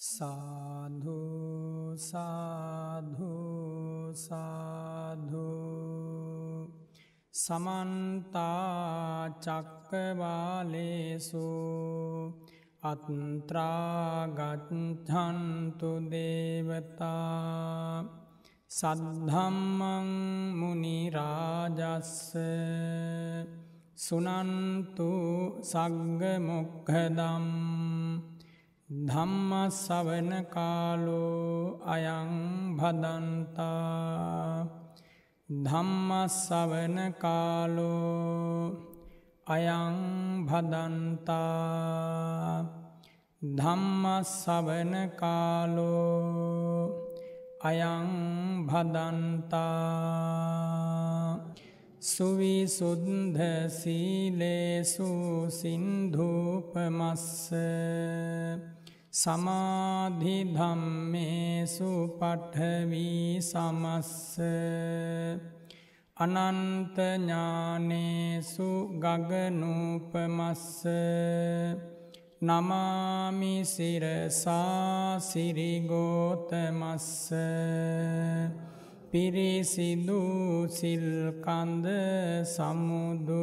සාධු සාධු සාධු සමන්තා චක්කවාලේසු අත්ත්‍රාගත්හන්තු දේවතා සද්ධම්මං මුනිරාජස්ස සුනන්තු සග්ගමොක්හදම් ධම්මස්සවන කාලෝ අයං භදන්තා. ධම්මස්සවන කාලෝ අයං භදන්තා. ධම්මස්සවන කාලෝ අයං භදන්තා. සුවිසුද්ධ සීලේසු සින්ධූපමස්ස. සමාධිධම්මේසු පට්ඨවී සමස්ස අනන්තඥානේසු ගගනූපමස්ස නමාමි සිරසා සිරිගෝතමස්ස පිරිසිදු සිල්කන්ද සමුදුරසේමා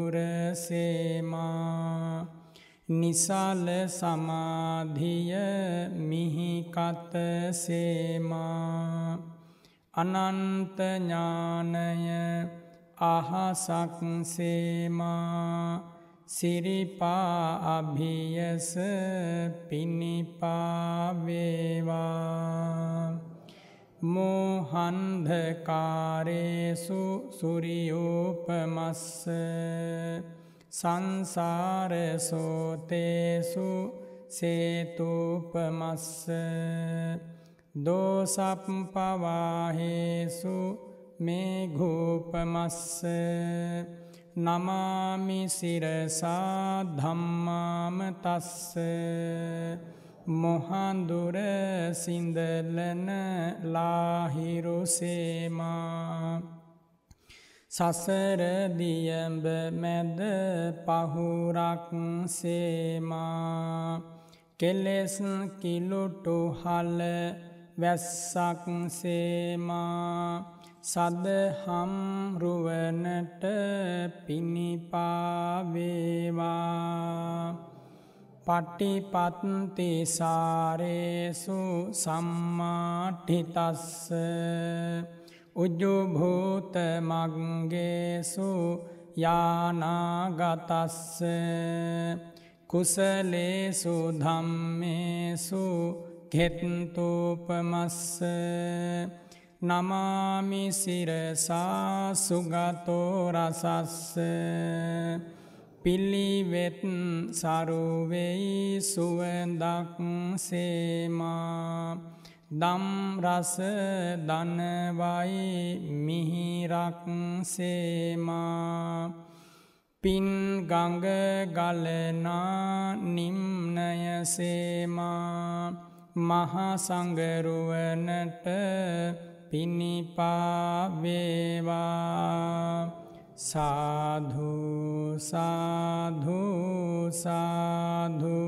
නිසාල සමාධිය මිහිකත සේමා. අනන්තඥානය අහසක් සේමා. සිරිපා අභියස පිණිපාවේවා මෝහන්ධකාරේසු සුරියෝපමස්ස සංසාරසෝතේසු සේතුපමස්ස දෝසප්පවාහේසු මේඝූපමස්ස නමාමිසිරසා ධම්මාම තස්ස මොහන්දුර සිින්දලන ලාහිරුසේමා සසරදියඹ මැද පහුරක් සේමා. කෙලෙස් කිලුටු හල වැස්සක් සේමා. සදහම් රුවනට පිණිපාවේවා පට්ටිපත්තිසාරේසු සම්මාටිතස්ස උජ්ජුභූත මග්ගේසු යානාගතස්ස කුසලේසු ධම්මේසු ගෙත්තූපමස්ස නමාමි සිරසා සුගතෝ රසස්ස පිල්ලිවෙත් සරුවෙයි සුවඳක් සේමා දම්රස දනවයි මිහිරක් සේමා. පින්ගඟ ගලනා නිම්නය සේමා. මහසංගරුවනට පිණිපාවේවා සාධු සාධු සාධූ.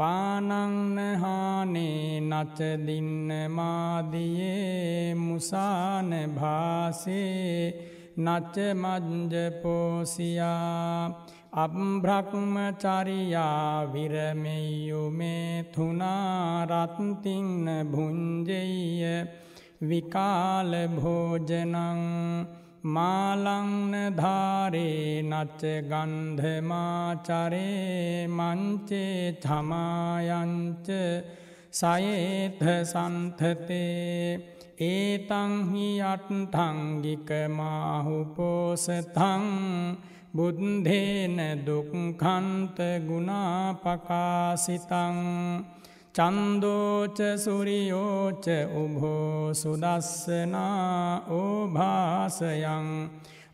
පානංනහානේ නචදින්න මාදියේ මුසාන භාසේ නච්ච මජ්ජපෝසියා අබ්‍රහ්මචරියා විරමෙයුමේ තුනාරත්තින්න භුංජෙය විකාල භෝජනං මාලංනධාරේ නච්ච ගන්ධමාචරේ මංචේ චමායංච සයේත සන්තතේ ඒතංහි අට්ටංගිකමාහුපෝසතං බුද්ධේන දුක්කන්ත ගුණාපකාසිතං චන්දෝච සුරියෝච උභෝ සුදස්සනා ඕභාසයන්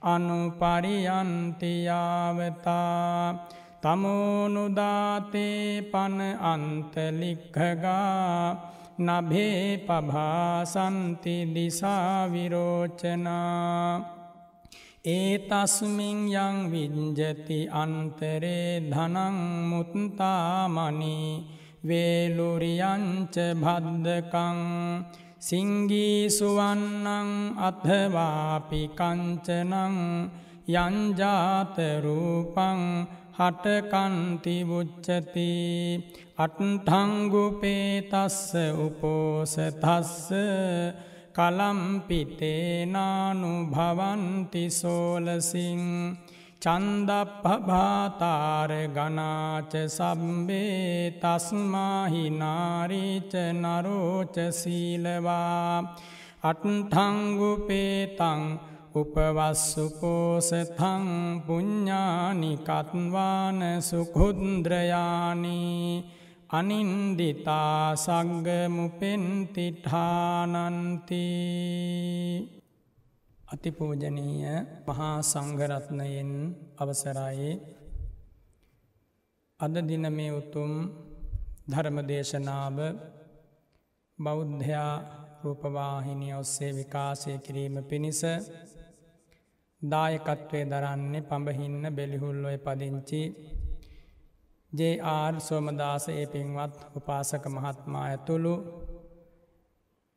අනුපරියන්තියාවතා තමෝනුදාතේ පන අන්තලික්හගා නභේ පභාසන්ති දිසාවිරෝචනා ඒ තස්මින් යං විංජති අන්තරේ ධනං මුත්තාමනී වේලුරියංච භද්දකං සිංගීසුවන්නං අත්හවාපිකංචනං යංජාතරූපං හටකන්තිවුච්චති අට්ටංගුපේතස්ස උපෝසතස්ස කලම්පිතේනානු භවන්ති සෝලසිං චන්දප්පභාතාර ගනාච සම්බේ තස්මාහිනාරීච නරෝච සීලවා අට්ටංගුපේතං උපවස්සුපෝසතං පුඤ්ඥානිකත්වාන සුකුද්ද්‍රයානී අනින්දිතා සග්ගමුපෙන්තිඨානන්ති අතිපූජනීය මහා සංඝරත්නයෙන් අවසරයි. අද දින මේ උතුම් ධර්ම දේශනාව බෞද්ධයා රූපවාහිනිය ඔස්සේ විකාශය කිරීම පිණිස දායකත්වය දරන්නේ පඹහින්න බෙලිහුල්ලොය පදිංචි ජේ.ආර් සෝමදාස ඒ පින්වත් උපාසක මහත්මා ඇතුළු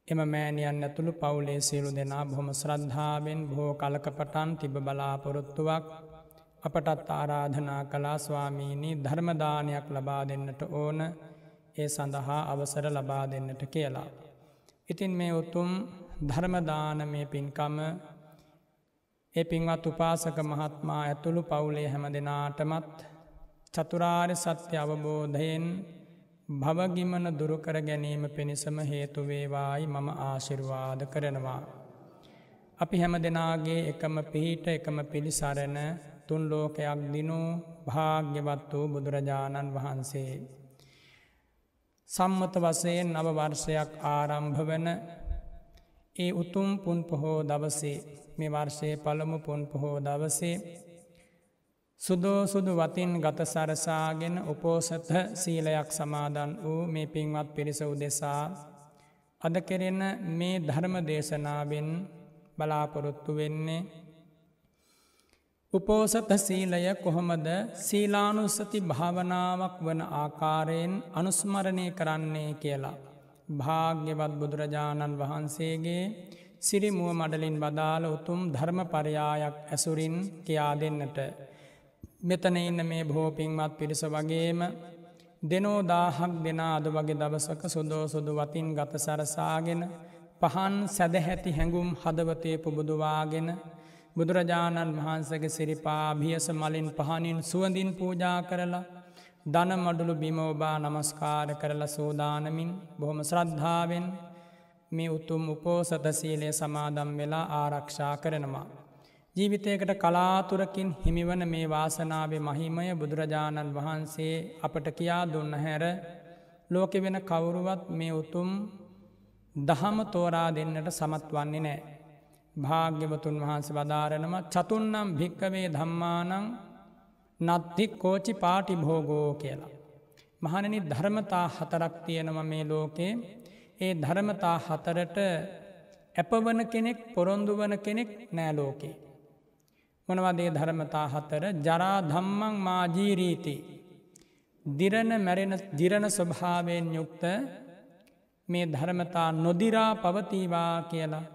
එම මෑණියන් ඇතුළු පවුලේ සියලු දෙනා බොහොම ශ්‍රද්ධාවෙන් බොහෝ කලකපටන් තිබ බලාපොරොත්තුවක් අපටත් ආරාධනා කලා ස්වාමීණී ධර්මදානයක් ලබා දෙන්නට ඕන ඒ සඳහා අවසර ලබා දෙන්නට කියලා. ඉතින් මේ උතුම් ධර්මදාන මේ පින්කම ඒ පින්වත් උපාසක මහත්මා ඇතුළු පවුලේ හැම දෙනාටමත් චතුරාර් සත්‍ය අවබෝධයෙන් භවගිමන දුරුකර ගැනීම පිණිසම හේතුවේවායි මම ආශිර්වාද කරනවා. අපි හැම දෙනාගේ එකම පිහිට එකම පිළිසරණ තුන් ලෝකයක් දිනු භාග්‍යවත් වූ බුදුරජාණන් වහන්සේ. සම්මත වසයෙන් නව වර්ෂයක් ආරම්භ වන ඒ උතුම් පුන් පොහෝ දවසේ මේ වර්ෂයේ පළමු පුන් පොහෝ දවසේ සුදෝ සුදු වතින් ගත සරසාගෙන උපෝසත සීලයක් සමාදන් වූ මේ පින්වත් පිරිස උදෙසා අද කෙරෙන මේ ධර්ම දේශනාවෙන් බලාපොරොත්තු වෙන්නේ උපෝසත සීලය කොහොමද සීලානුස්සති භාවනාවක් වන ආකාරයෙන් අනුස්මරණය කරන්නේ කියලා. භාග්‍යවත් බුදුරජාණන් වහන්සේගේ සිරිමුව මඩලින් බදාල උතුම් ධර්ම පරයායක් ඇසුරින් කියා දෙන්නට. මෙතන ඉන්න මේ බහෝපින්වත් පිරිස වගේම දෙනෝ දාහක් දෙනා අද වගේ දවසක සුදෝ සුදු වතින් ගත සරසාගෙන පහන් සැදහැති හැඟුම් හදවතය පුබුදුවාගෙන බුදුරජාණන් වහන්සගේ සිරිපා භියස මලින් පහනින් සුවඳින් පූජා කරලා දන මඩුළු බිමෝබා නමස්කාර කරලා සූදානමින් බොහොම ශ්‍රද්ධාවෙන් මේ උතුම් උපෝසත සීලය සමාදම් වෙලා ආරක්ෂා කරනවා. ජීවිතයකට කලාතුරකින් හිමිවන මේ වාසනාවේ මහිමය බුදුරජාණන් වහන්සේ අපට කියා දුන්න හැර ලෝකෙ වෙන කවුරුවත් මේ උතුම් දහම තෝරා දෙන්නට සමත් වන්නේ නෑ. භාග්‍යවතුන් වහන්සේ වදාරනම චතුන්නම් භික්කවේ ධම්මානං නත්තික් කෝචි පාටි භෝගෝ කියලා. මහනනි ධර්මතා හතරක් තියෙනම මේ ලෝකේ ඒ ධර්මතා හතරට ඇපවන කෙනෙක් පොරොන්දු වන කෙනෙක් නෑලෝකේ. මොනවදේ ධර්මතා හතර ජරා ධම්මං මාජීරීති. දිරණ මැරෙන දිරණ ස්වභාවයෙන් යුක්ත මේ ධර්මතා නොදිරා පවතිවා කියලා.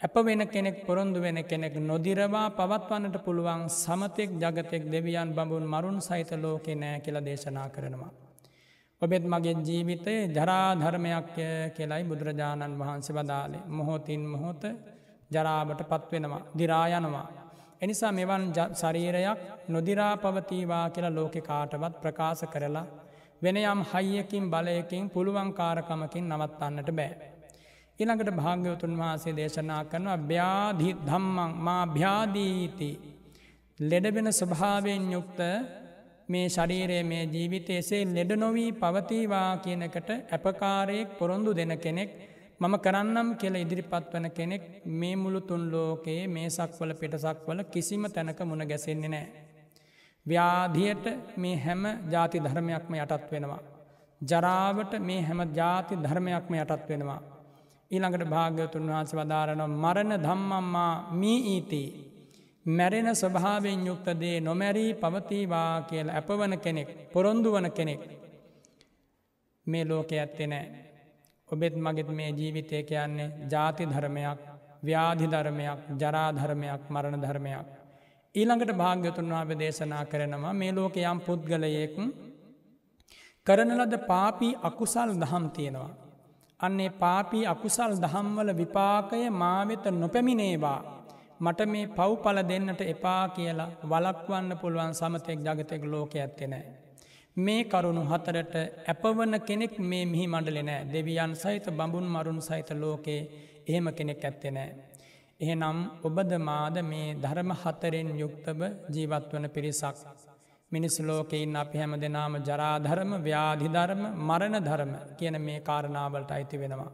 ඇප වෙන කෙනෙක් පොරොන්දු වෙන කෙනෙක් නොදිරවා පවත්වන්නට පුළුවන් සමතෙක් ජගතෙක් දෙවියන් බඹුන් මරුන් සහිත ලෝකෙ නෑ කියල දේශනා කරනවා. ඔබෙත් මගේ ජීවිතයේ ජරාධර්මයක් කියලයි බුදුරජාණන් වහන්සේ වදාලේ මොහොතින් මොහොත ජරාවට පත්වෙනවා දිරායනවා. එනිසා මෙවන් ශරීරයක් නොදිරා පවතිවා කියලා ලෝකෙ කාටවත් ප්‍රකාශ කරලා වෙන යම් හයියකින් බලයකින් පුළුවන්කාරකමකින් නවත්තන්නට බෑ. ඉළඟට භාග්‍යවතුන් වහන්සේ දේශනා කරනවා ්‍යාධි ධම්මං මා භ්‍යාදීති ලෙඩබෙන ස්වභාවයෙන් යුක්ත මේ ශරීරයේ මේ ජීවිතය එසේ ලෙඩ නොවී පවතිවා කියනකට ඇපකාරයෙක් පොරොන්දු දෙන කෙනෙක් මම කරන්නම් කියල ඉදිරිපත් වන කෙනෙක් මේ මුළු තුන් ලෝකයේ මේ සක්වල පිටසක්වල කිසිම තැනක මුණ ගැසෙන්නේ නෑ. ව්‍යාධියට මේ හැම ජාති ධර්මයක්ම යටත් වෙනවා. ජරාවට මේ හැම ජාති ධර්මයක්ම යටත් වෙනවා. ඊළඟට භාග්‍යතුන් වහන්ස වදාරන මරණ ධම්මම්මා මී ඊතිී මැරෙන ස්වභාවෙන් යුක්තදේ නොමැරී පවතිවා කියල ඇපවන කෙනෙක් පොරොන්දු වන කෙනෙක් මේ ලෝක ඇත්තෙ නෑ. ඔබෙත් මගෙත් මේ ජීවිතය කියන්නේ ජාති ධර්මයක් ව්‍යාධි ධර්මයක් ජරාධර්මයක් මරණ ධර්මයක්. ඊළඟට භාග්‍යතුන් වාප දේශනා කරනවා මේ ලෝක යම් පුද්ගලයෙක් කරන ලද පාපී අකුසල් දහම් තියෙනවා. අන්නේ පාපී අකුසල් දහම්වල විපාකය මාවෙත නොපැමිණේවා මට මේ පව්පල දෙන්නට එපා කියලා වලක්වන්න පුළුවන් සමතෙක් ජගතෙක් ලෝක ඇත්තෙනෑ. මේ කරුණු හතරට ඇපවන කෙනෙක් මේ මිහි මණ්ඩලෙනෑ දෙවියන් සහිත බඹුන් මරුන් සහිත ලෝකයේ එහෙම කෙනෙක් ඇත්තෙනෑ. එහෙනම් ඔබද මාද මේ ධර්ම හතරෙන් යුක්තව ජීවත්වන පිරිසක්. මිනිස් ලෝකයින් අපි හැම දෙනාම ජරාධර්ම ව්‍යාධිධර්ම මරණ ධර්ම කියන මේ කාරණාවලට අයිති වෙනවා.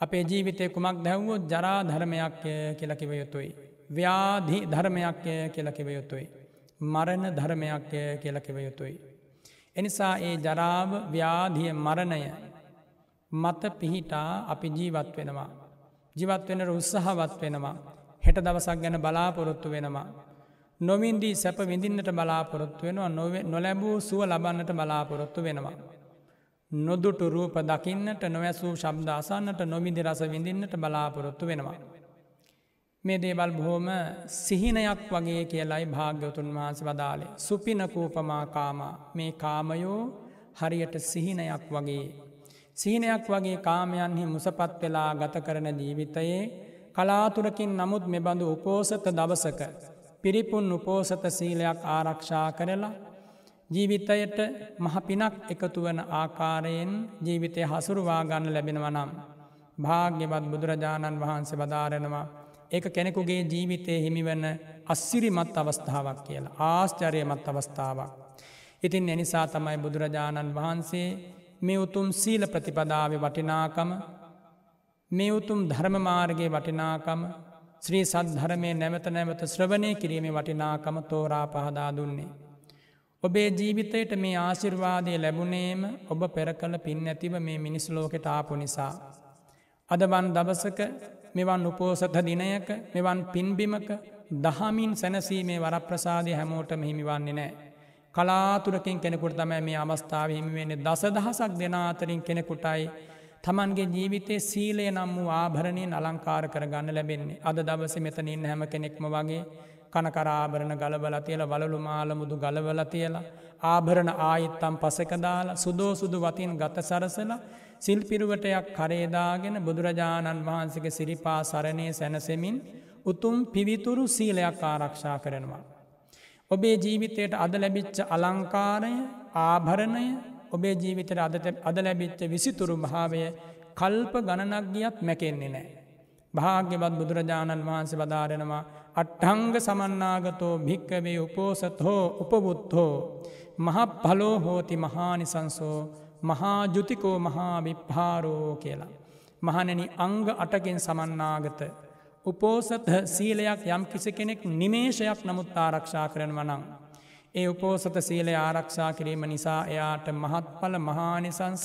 අපේ ජීවිතය කුමක් දැව්වෝ ජරා ධර්මයක් කියලකිව යුතුයි. ව්‍යාධි ධර්මයක් කියලකිව යුතුයි. මරණ ධර්මයක් කියලකිව යුතුයි. එනිසා ඒ ජරාව ව්‍යාධිය මරණය මත පිහිටා අපි ජීවත් වෙනවා. ජීවත් වෙන උත්සාහවත් වෙනවා. හෙට දවසක් ගැන බලාපොරොත්තු වෙනවා. නොවින්දී සැප විඳින්නට බලාපොරොත්තු වෙනවා නොලැබූ සුව ලබන්නට බලාපොරොත්තු වෙනවා. නොදුටු රූප දකින්නට නොවැසූ ශබ්ද අසන්නට නොමිදි රස විඳින්නට බලාපොරොත්තු වෙනවා. මේ දේවල් බොහෝම සිහිනයක් වගේ කියලයි භාග්‍යවතුන් වහන්ස වදාලේ. සුපිනකූපමාකාමා මේ කාමයෝ හරියට සිහිනයක් වගේ. සිහිනයක් වගේ කාමයන්හි මුසපත් වෙලා ගත කරන ජීවිතයේ කලාතුරකින් නමුත් මෙබඳු උපෝසත දවසක පිරිපුන් උපෝසත සීලයක් ආරක්ෂා කරලා ජීවිතයට මහ පිනක් එකතු වන ආකාරයෙන් ජීවිතය හසුරුවා ගන්න ලැබෙනවනම්. භාග්‍යවත් බුදුරජාණන් වහන්සේ වදාරෙනවා. ඒක කෙනෙකුගේ ජීවිතය හිමිවන්න අස්සිරිමත් අවස්ථාවක් කියලා ආශ්චරයමත් අවස්ථාවක්. ඉතින් එනිසා තමයි බුදුරජාණන් වහන්සේ මේ උතුම් සීල ප්‍රතිපදාව වටිනාකම මේ උතුම් ධර්මමාර්ගයේ වටිනාකම ශ්‍රී සද්ධරමය නැවත නැවත ශ්‍රවණය කිරීමේ වටිනාකම තෝරා පහදා දුන්නේ. ඔබේ ජීවිතයට මේ ආශිර්වාදය ලැබුණේම ඔබ පෙර කළ පින් ඇතිව මේ මිනිස් ලෝකෙට ආපු නිසා. අදවන් දවසක මෙවන් උපෝසත දිනයක මෙවන් පින්බිමක දහමින් සැනසීමේ වරප්‍රසාදය හැමෝටම හිමිවන්නේ නෑ. කලාතුරකින් කෙනෙකුට තමයි මේ අවස්ථාව හිමිවෙන්නේ දස දහසක් දෙනාතරින් කෙනෙකුටයි තමන්ගේ ජීවිතේ සීලය නම් වූ ආභරණයෙන් අලංකාර කර ගන්න ලැබෙන්නේ අද දවස මෙතනින් හැම කෙනෙක්ම වගේ කනකරාභරණ ගලබල තියල වලලු මාලමුදු ගලවල තියලා ආභරණ ආයිත්තම් පසකදාලා සුදෝ සුදු වතින් ගත සරසල සිල්පිරුවටයක් කරේදාගෙන බුදුරජාණන් වහන්සේගේ සිරිපා සරණය සැනසෙමින් උතුම් පිවිතුරු සීලයක් ආරක්ෂා කරනවා. ඔබේ ජීවිතයට අද ලැබිච්ච අලංකාරය ආභරණය ඔබේ ජීවිතයට අද ලැබිච්ච විසිතුරු භාවය කල්ප ගණනක් ගියත් මැකෙන්නේ නෑ. භාග්‍යවත් බුදුරජාණන් වහන්සේ වදාරෙනවා අට්ටංග සමන්නාගතෝ භික්කවේ උපෝසතහෝ උපබුද්ධෝ මහ පලෝ හෝති මහානිසංසෝ මහාජුතිකෝ මහා විප්හාරෝ කියලා. මහනෙන අංග අටකින් සමන්නාගත. උපෝසත සීලයක් යම් කිසි කෙනෙක් නිමේෂයක් නමුත් ආරක්ෂා කරන වනං. ඒ උපෝසත සීලය ආරක්ෂා කිරීම නිසා එයාට මහත්ඵල මහානිසංස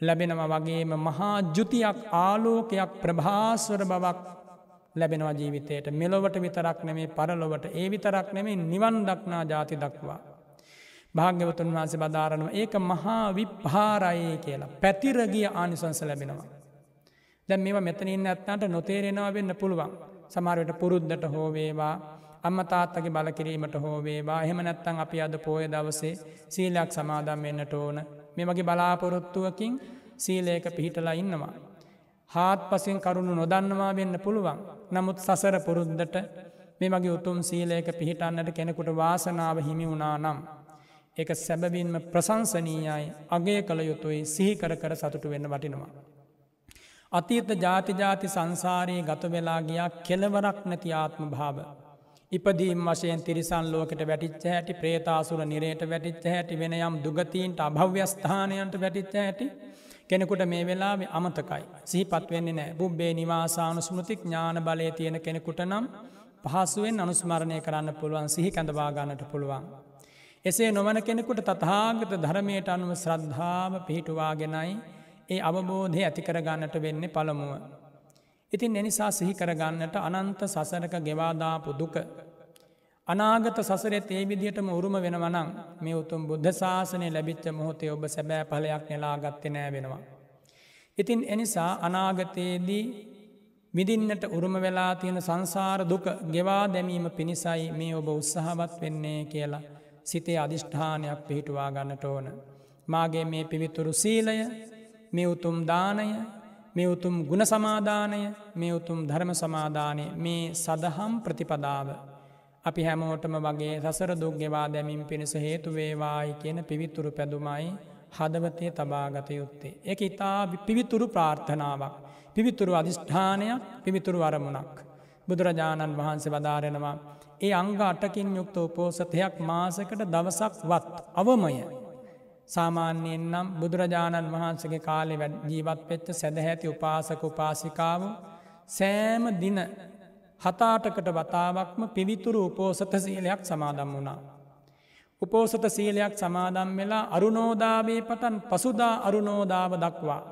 ලැබෙනව වගේම මහා ජුතියක් ආලෝකයක් ප්‍රභාස්වර බවක් ලැබෙනවා ජීවිතයට මෙලොවට විතරක් නෙමේ පරලොවට ඒ විතරක් නෙමේ නිවන් දක්නා ජාති දක්වා. භාග්‍යවතුන් වහන්සේ බදාරනවා ඒක මහා විප්හාරයේ කියලා පැතිරගිය ආනිසංස ලැබෙනවා. දැන් මේවා මෙතනින් ඇත්නට නොතේරෙනවා වෙන්න පුළුවන්. සමාරයට පුරුද්ධට හෝවේවා අම්ම තාත්තගේ බලකිරීමට හෝවේවා එහෙම නැත්තං අපි අද පෝය දවසේ සීලයක් සමාදම් වෙන්නට ඕන මේ වගේ බලාපොරොත්තුවකින් සීලයක පිහිටලා ඉන්නවා. හාත් පසින් කරුණු නොදන්නවා වෙන්න පුළුවන්. නමුත් සසර පුරුද්දට මේ මගේ උතුම් සීලයක පිහිටන්නට කෙනෙකුට වාසනාව හිමි වුණා නම්. එක සැබවින්ම ප්‍රසංසනීයයි අගේ කළ යුතුයි සිහිකර කර සතුටු වෙන්න වටිනවා. අතීත ජාතිජාති සංසාරයේ ගත වෙලා ගියා කෙලවරක් නැති ආත්ම භාව. ඉපදීම් වශයෙන් තිරිසන් ලෝකට වැටිච්ච හැටි ප්‍රේතාසුර නිරයට වැටිච්ච හැටි වෙන යම් දුගතීන්ට අභව්‍යස්ථානයන්ට වැටිච්ච හැටි කෙනෙකුට මේ වෙලා අමතකයි. සිහිපත් වෙන්නේ නෑ බුබ්බේ නිවාසානු ස්මෘතික් ඥාන බලය තියෙන කෙනෙකුට නම් පහසුවෙන් අනුස්මරණය කරන්න පුළුවන් සිහි කැඳවා ගන්නට පුළුවන්. එසේ නොවන කෙනෙකුට තතාගත ධර්මයට අනුව ශ්‍රද්ධාව පිහිටුවාගෙනයි ඒ අවබෝධය ඇතිකර ගන්නට වෙන්නේ පළමුුව. ඉතින් එනිසා සිහි කරගන්නට අනන්ත සසරක ගෙවාදාපු දුක. අනාගත සසරෙත් ඒ විදිහටම උරුම වෙනවනං මේ උතුම් බුද්ධ ශාසනය ලැබිච්ච මොහොතේ ඔබ සැබෑ පලයක් නෙලා ගත්ත නෑ වෙනවා. ඉතින් එනිසා අනාගතයේදී විදින්නට උරුම වෙලා තියෙන සංසාර දුක ගෙවා දැමීම පිණිසයි මේ ඔබ උත්සාහවත් වෙන්නේ කියලා සිතේ අධිෂ්ඨානයක් පිහිටුවා ගන්නට ඕන. මාගේ මේ පිවිතුරු සීලය මේ උතුම් දානය මේ උතුම් ගුණ සමාධානය මේ උතුම් ධර්ම සමාධානය මේ සදහම් ප්‍රතිපදාව. අපි හැමෝටම වගේ සසර දුක්ගෙවා දැමින් පිණිස හේතු වේවායි කියන පිවිතුරු පැදුමයි හදවතය තබාගත යුත්තේ. එක ඉතා පිවිතුරු ප්‍රාර්ථනාවක්. පිවිතුරු අධිෂ්ඨානයක් පිවිතුරු අරමුණක්. බුදුරජාණන් වහන්සේ වදාරෙනවා. ඒ අංග අටකින් යුක්ත උපෝසතයක් මාසකට දවසක් වත් අවමය. සාමාන්‍යයෙන් නම් බුදුරජාණන් වහන්සගේ කාලෙ වැඩ ජීවත් පෙච්ච සැදහැති උපාසක උපාසිකාව සෑම දින හතාටකට වතාවක්ම පිවිතුරු උපෝසත සීලයක් සමාදම් වුණා. උපෝසත සීලයක් සමාදම් වෙලා අරුණෝදාවේ පටන් පසුදා අරුණෝදාව දක්වා.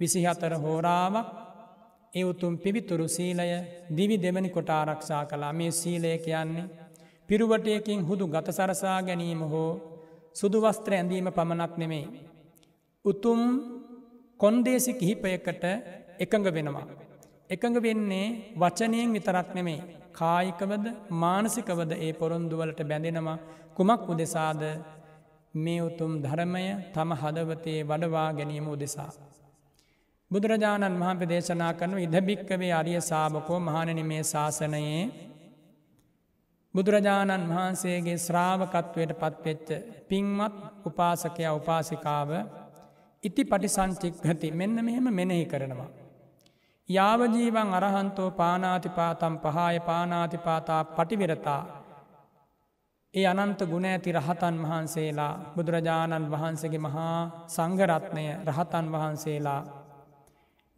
විසිහතර හෝරාවක් ඒ උතුම් පිවිතුරු සීලය දිවි දෙවැනි කොට ආරක්ෂා කලා මේ සීලය කියන්නේ පිරුවටයකින් හුදු ගත සරසා ගැනීම හෝ සුදු වස්ත්‍ර ඇඳීම පමණක් නෙමෙයි. උතුම් කොන්දේසි කිහිපයකට එකඟ වෙනවා. එකඟ වෙන්නේ වචනයෙන් විතරක් නෙමේ කායිකවද මානසිකවද ඒ පොරොන්දුවලට බැඳෙනවා කුමක් උදෙසාද මේ උතුම් ධර්මය තම හදවතේ වඩවා ගැනීම උදෙසා. බුදුරජාණන් වහන්ප දේශනා කරනු ඉදභික්කවේ අරිය සාභකෝ මහණනි මේ ශාසනයේ බුදුරජාණන් වහන්සේගේ ශ්‍රාවකත්වයට පත්වෙච්ච පින්වත් උපාසකයා උපාසිකාව ඉති පටිසංචික්හති මෙන්න මෙහෙම මෙනෙහි කරනවා. යාවජීවන් අරහන්තෝ පානාතිපාතම් පහාය පානාතිපාතා පටිවිරතා ඒ අනන්ත ගුණ ඇති රහතන් වහන්සේලා බුදුරජාණන් වහන්සේගේ මහා සංගරත්නය රහතන් වහන්සේලා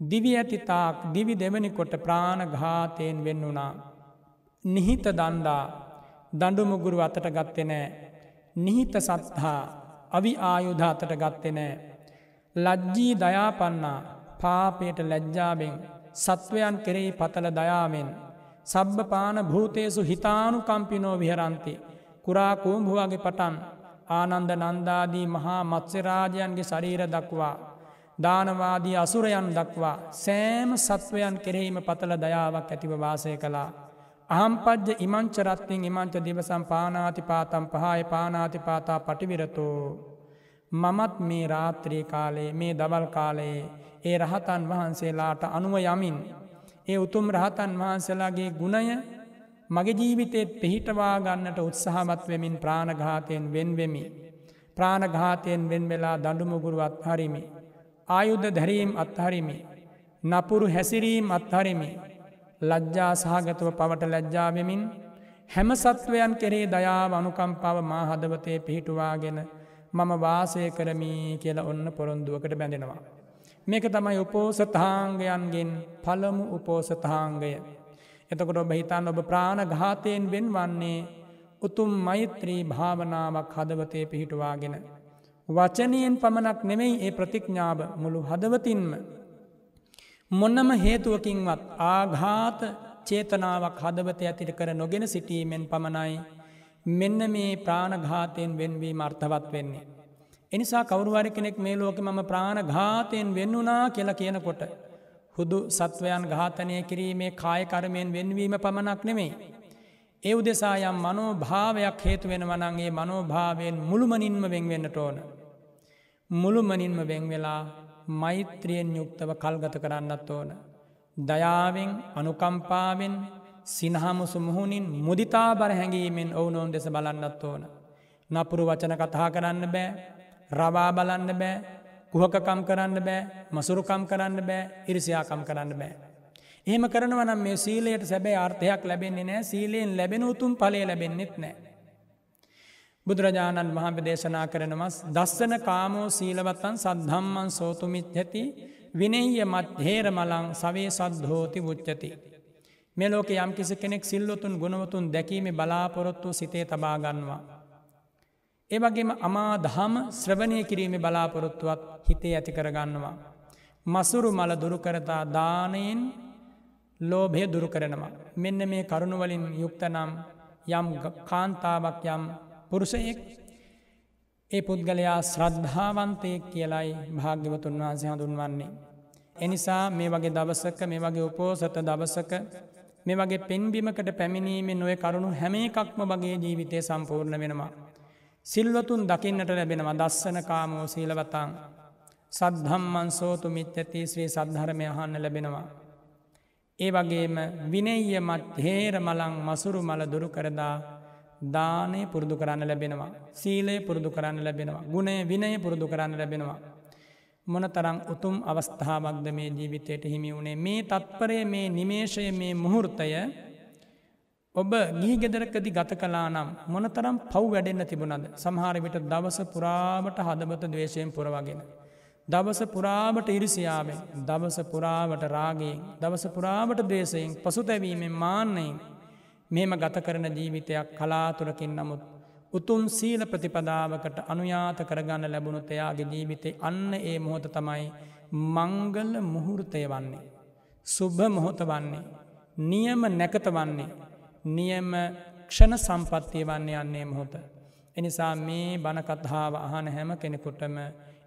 දිවි ඇතිතාක් දිවි දෙවනි කොට ප්‍රාණඝාතයෙන් වෙන්නුනා. නිහිත දන්දා දඩුමුගුරු අතට ගත්තෙ නෑ. නිහිත සත්හා අවි ආයුධ අතට ගත්තෙ නෑ. ලජ්ජී දයාපන්නා පාපයට ලැජ්ජාවෙන් සත්වයන් කෙරෙහි පතල දයාවෙන්. සබ්භ පාන භූතයසු හිතානු කම්පිනෝ විහරන්ති. කුරා කූම්භුවගේ පටන් ආනන්ද නන්දාදී මහා මත්සරාජයන්ගේ ශරීර දක්වා. දානවාදී අසුරයන් දක්වා සෑම සත්වයන් කෙරෙහිම පතල දයාවක් ඇතිව වාසය කළා. අහම්පජ්‍ය ඉමංචරත්තින් ඉමංච දිවසම් පානාතිපාතම් පහය පානාතිපාතා පටිවිරතෝ. මමත් මේ රාත්‍රී කාලේ මේ දවල් කාලයේ ඒ රහතන් වහන්සේලාට අනුව යමින්. ඒ උතුම් රහතන් වහන්සේලාගේ ගුණය මගේ ජීවිතයත් පිහිටවා ගන්නට උත්සාහමත් වෙමින් ප්‍රාණඝාතයෙන් වෙන්වෙමි. ප්‍රාණඝාතයෙන් වෙන් වෙලා දඩුමුගුරුවත් හරිමි. ආයුද්ධ දැරීම් අත්හරිමි. නපුරු හැසිරීම් අත්හරිමි. ලජ්ජා සහගතව පවට ලැජ්ජාවෙමින් හැම සත්වයන් කෙරේ දයාව අනුකම්පාව මා හදවතේ පිහිටුවාගෙන මම වාසය කරමී කියලා ඔන්න පොරොන්දුවකට බැඳෙනවා. මේක තමයි උපෝසතාංගයන්ගෙන් පළමු උපෝසතාංගය. එතකොට ඔබ හිතන් ඔබ ප්‍රාණ ඝාතයෙන් වෙන් වන්නේ උතුම් මෛත්‍රී භාවනාවක් හදවතය පිහිටුවාගෙන. වචනයෙන් පමණක් නෙමෙයි ඒ ප්‍රතිඥ්ඥාව මුළු හදවතින්ම. මොන්නම හේතුවකින්වත් ආඝාත චේතනාවක් හදවත ඇතිට කර නොගෙන සිටීමෙන් පමණයි මෙන්න මේ ප්‍රාණඝාතයෙන් වෙන්වීම අර්ථවත් වෙන්නේ. එනිසා කවරුවරි කෙනෙක් මේ ලෝක මම ප්‍රාණ ඝාතයෙන් වෙන්නුනා කියලා කියනකොට. හුදු සත්වයන් ඝාතනය කිරීමේ කායකරමයෙන් වෙන්වීම පමණක් නෙමෙයි. ඒ උදෙසා යම් මනෝ භාවයක් හේතු වෙන වනන්ගේ මනෝභාවයෙන් මුළුමනින්ම වෙන්වෙන්නට ඕන. මුළුමනින්ම වෙන්වෙලා මෛත්‍රියෙන් යුක්තව කල්ගත කරන්නත් ඕන. දයාවෙන් අනුකම්පාවෙන් සිනහමුසු මුහුණින් මුදිතා බර හැඟීමෙන් ඔවුනොවන් දෙස බලන්නත් ඕන. නපුරු වචන කතා කරන්න බෑ රවා බලන්න බෑ කුහකකම් කරන්න බෑ මසුරුකම් කරන්න බෑ ඉරිසියාකම් කරන්න බෑ. එහෙම කරනවනම් මේ සීලයට සැබෑ අර්ථයක් ලැබෙන්නේ නෑ සීලයෙන් ලැබෙන උතුම් පලේ ලැබෙන්නෙත් නෑ. බුදුරජාණන් වහන්ප දේශනා කරනමස් දස්සන කාමෝ සීලවත්තන් සද්ධම්මන් සෝතුමිත් ඇති විනෙහිය මත් හේර මලං සවේ සද්ධෝති පුච්චති. මේ ලෝක යම් කිසි කෙනෙක් සිල්ලොතුන් ගුණවතුන් දැකීම බලාපොරොත්තු සිතේ තබාගන්නවා. ඒ වගේම අමා දහම ශ්‍රවණය කිරීම බලාපොරොත්තුවත් හිතේ ඇති කරගන්නවා. මසුරු මල දුරුකරතා දානයෙන් ලෝභය දුරු කරනවා. මෙන්න මේ කරුණුවලින් යුක්තනම් යම් කාන්තාවක් යම් පුරුෂයෙක් ඒ පුද්ගලයා ශ්‍රද්ධාවන්තයෙක් කියලයි භාග්‍යවතුන් වහන්සේ හඳුන්වන්නේ. එනිසා මේ වගේ දවසක මේ වගේ උපෝසත දවසක මේ වගේ පෙන්බිමකට පැමිණීමේ නොය කරුණු හැම එකක්ම වගේ ජීවිතය සම්පූර්ණ වෙනවා. සිල්වතුන් දකින්නට ලැබෙනවා දස්සන කාමෝ සීලවතං සද්ධම්මන් සෝතු මිත්‍යති ශ්‍රී සද්ධරමය අහන්න ලැබෙනවා. ඒ වගේම විනෙయ్య මත් හේර මලං මසුරු මල දුරු කරදා දානය පුරුදු කරන්න ලැබෙනවා. සීලය පුරුදු කරන්න ලැබෙනවා. ගුණය විනය පුරුදු කරන්න ලැබෙනවා. මොන තරං උතුම් අවස්ථාවක්ද මේ ජීවිතයට හිමි වුණේ මේ තත්පරය මේ නිමේශය මේ මුහුෘතය ඔබ ගීගෙදරකදි ගත කලා නම් මොනතරම් පව් වැඩෙන්න්න තිබුණද සමහර විට දවස පුරාවට හදබත දවේශයෙන් පුරවගෙන. දවස පුරාවට ඉරිසියාවෙන් දවස පුරාවට රාගයෙන් දවස පුරාවට දේශයෙන් පසුතැවීමෙන් මාන්නයෙන් මෙම ගත කරන ජීවිතයක් කලාතුරකින් නමුත් උතුම් සීල ප්‍රතිපදාවකට අනුයාත කරගන්න ලැබුණු එයාගේ ජීවිතේ අන්න ඒ මොහොත තමයි මංගල මුහුෘතය වන්නේ. සුභ මොහොත වන්නේ. නියම නැකත වන්නේ. නියම ක්ෂණ සම්පත්තිය වන්නේ යන්නේ මොහොත. එනිසා මේ බණකත්හාාව අහන හැම කෙනෙකුටම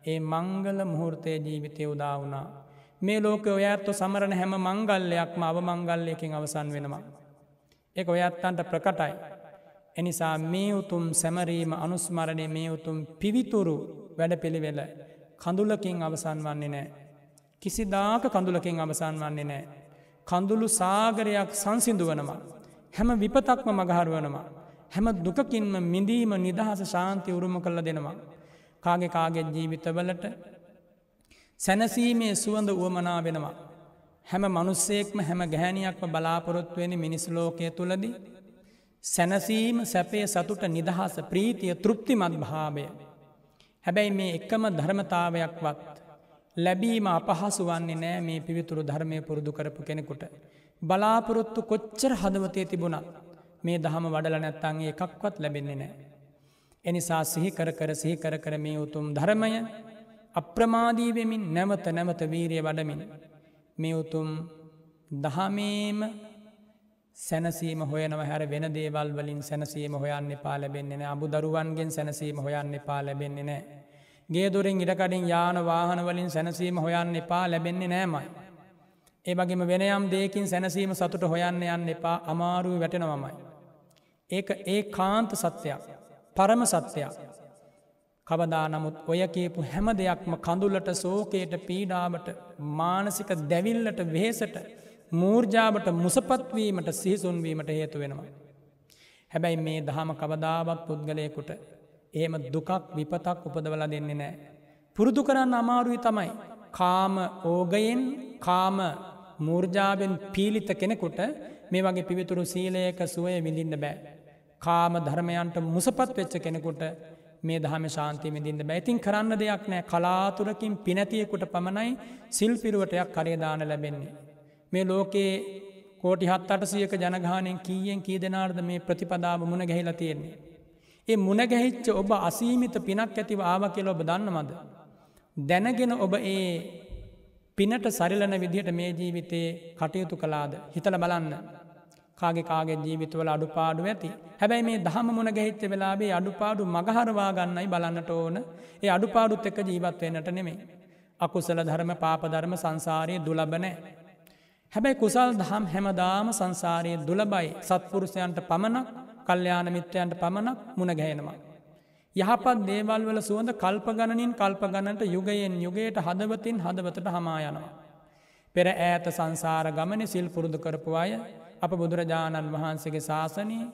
ඒ මංගල මුහෘතය ජීවිතය උදා වුණා. මේ ලෝක ඔයඇත්තු සමරණ හැම මංගල්ලයක්ම අව මංගල්ලයකින් අවසන් වෙනවා. එක ඔයත්තන්ට ප්‍රකටයි. එනිසා මේ උතුම් සැමරීම අනුස්මරණය මේ උතුම් පිවිතුරු වැඩ පිළිවෙල කඳුලකින් අවසන් වන්නේ නෑ. කිසිදාක කඳුලකින් අවසන් වන්නේ නෑ. කඳුළු සාගරයක් සංසිදුවනවා. හැම විපතක්ම මගහරුවනවා. හැම දුකකින්ම මිඳීම නිදහස ශාන්ති උරුම කල්ල දෙනවා. කාගෙ කාගෙත් ජීවිතවලට සැනසීමේ සුවඳ වුවමනා වෙනවා. හැම මනුස්සෙක්ම හැම ගැහැනියක්ම බලාපොරොත්තුවෙන මිනිස්ලෝකය තුළදී සැනසීම සැපේ සතුට නිදහස ප්‍රීතිය තෘප්තිමත් භාවය. හැබැයි මේ එකම ධර්මතාවයක්වත් ලැබීම අපහසු වන්නේ නෑ මේ පිවිතුරු ධර්මය පුරුදු කරපු කෙනෙකුට. බලාපොරොත්තු කොච්චර හදවතය තිබුණත් මේ දහම වඩල නැත්තන්ගේ එකක්වත් ලැබෙන්නේ නෑ. එනිසා සිහිකර කර සිහිකර කර මේ උතුම් ධර්මය අප්‍රමාදීවෙමින් නැවත නැවත වීරිය වඩමින් මේ උතුම් දහමේම සැනසීම හොයනව හැර වෙන දේවල් වලින් සැනසීම හොයන්න පා ලැබෙන්නේ නෑ අබු දරුවන්ගෙන් සැනසීම හොයන්න පා ලැබෙන්නේ නෑ. ගේ දුරින් ඉඩකඩින් යාන වාහනවලින් සැනසීම හොයන්න එපා ලැබෙන්නේ නෑමයි. ඒ වගේම වෙනයම් දේකින් සැනසීම සතුට හොයන්න යන්න එපා අමාරුව වැටෙනවමයි. ඒක ඒ කාන්ත සත්‍යයක් පරම සත්‍යයක්. කවදා නමුත් ඔය කියපු හැම දෙයක්ම කඳුල්ලට සෝකයට පීඩාවට මානසික දැවිල්ලට වෙහෙසට මූර්ජාවට මුසපත්වීමට සිහිසුන්වීමට හේතු වෙනවා. හැබැයි මේ දහම කවදාවත් පුද්ගලයකුට එහෙම දුකක් විපතක් උපදවල දෙන්නේ නෑ. පුරුදු කරන්න අමාරුයි තමයි. කාම ඕගයෙන් කාම මූර්ජාවෙන් පීලිත කෙනෙකුට මේ වගේ පිවිතුරු සීලයක සුවය විඳින්න බෑ. කාම ධර්මයන්ට මුසපත් වෙච්ච කෙනෙකුට මේ දහම ශාන්තිය මිදින්න බැයිතින් කරන්න දෙයක් නෑ කලාතුරකින් පිනැතියෙකුට පමණයි සිල් පිරුවටයක් කරේදාන ලැබෙන්නේ. මේ ලෝකයේ කෝටි හත් අටසියක ජනගානයෙන් කීයෙන් කී දෙනාර්ද මේ ප්‍රතිපදාව මුණ ගැහිලා තියෙන්නේ. ඒ මුණ ගැහිච්ච ඔබ අසීමිත පිනක් ඇතිව ආව කියල ඔබ දන්න මද. දැනගෙන ඔබ ඒ පිනට සරිලන විදිහට මේ ජීවිතයේ කටයුතු කලාද හිතල බලන්න. කාගේ කාගේ ජීවිතවල අඩුපාඩු ඇති හැබැයි මේ දහම මුණ ගැහිච්ච වෙලාබේ අඩුපාඩු මගහරවා ගන්නයි බලන්නට ඕන ඒ අඩුපාඩුත් එක්ක ජීවත්වයනට නෙමේ. අකුසල ධර්ම පාපධර්ම සංසාරය දුලබනෑ. හැබැයි කුසල් දහම් හැමදාම සංසාරයේ දුලබයි සත්පුරුෂයන්ට පමණක් කල්්‍යයාන මිත්‍රයන්ට පමණක් මුණ ගැහෙනවා. යහපත් දේවල් වල සුවඳ කල්ප ගණනින් කල්ප ගණනට යුගයෙන් යුගයට හදවතින් හදවතට හමා යනවා. පෙර ඈත සංසාර ගමන සිල් පුරුදු කරපු අය අප බුදුරජාණන් වහන්සේගේ ශාසනයේ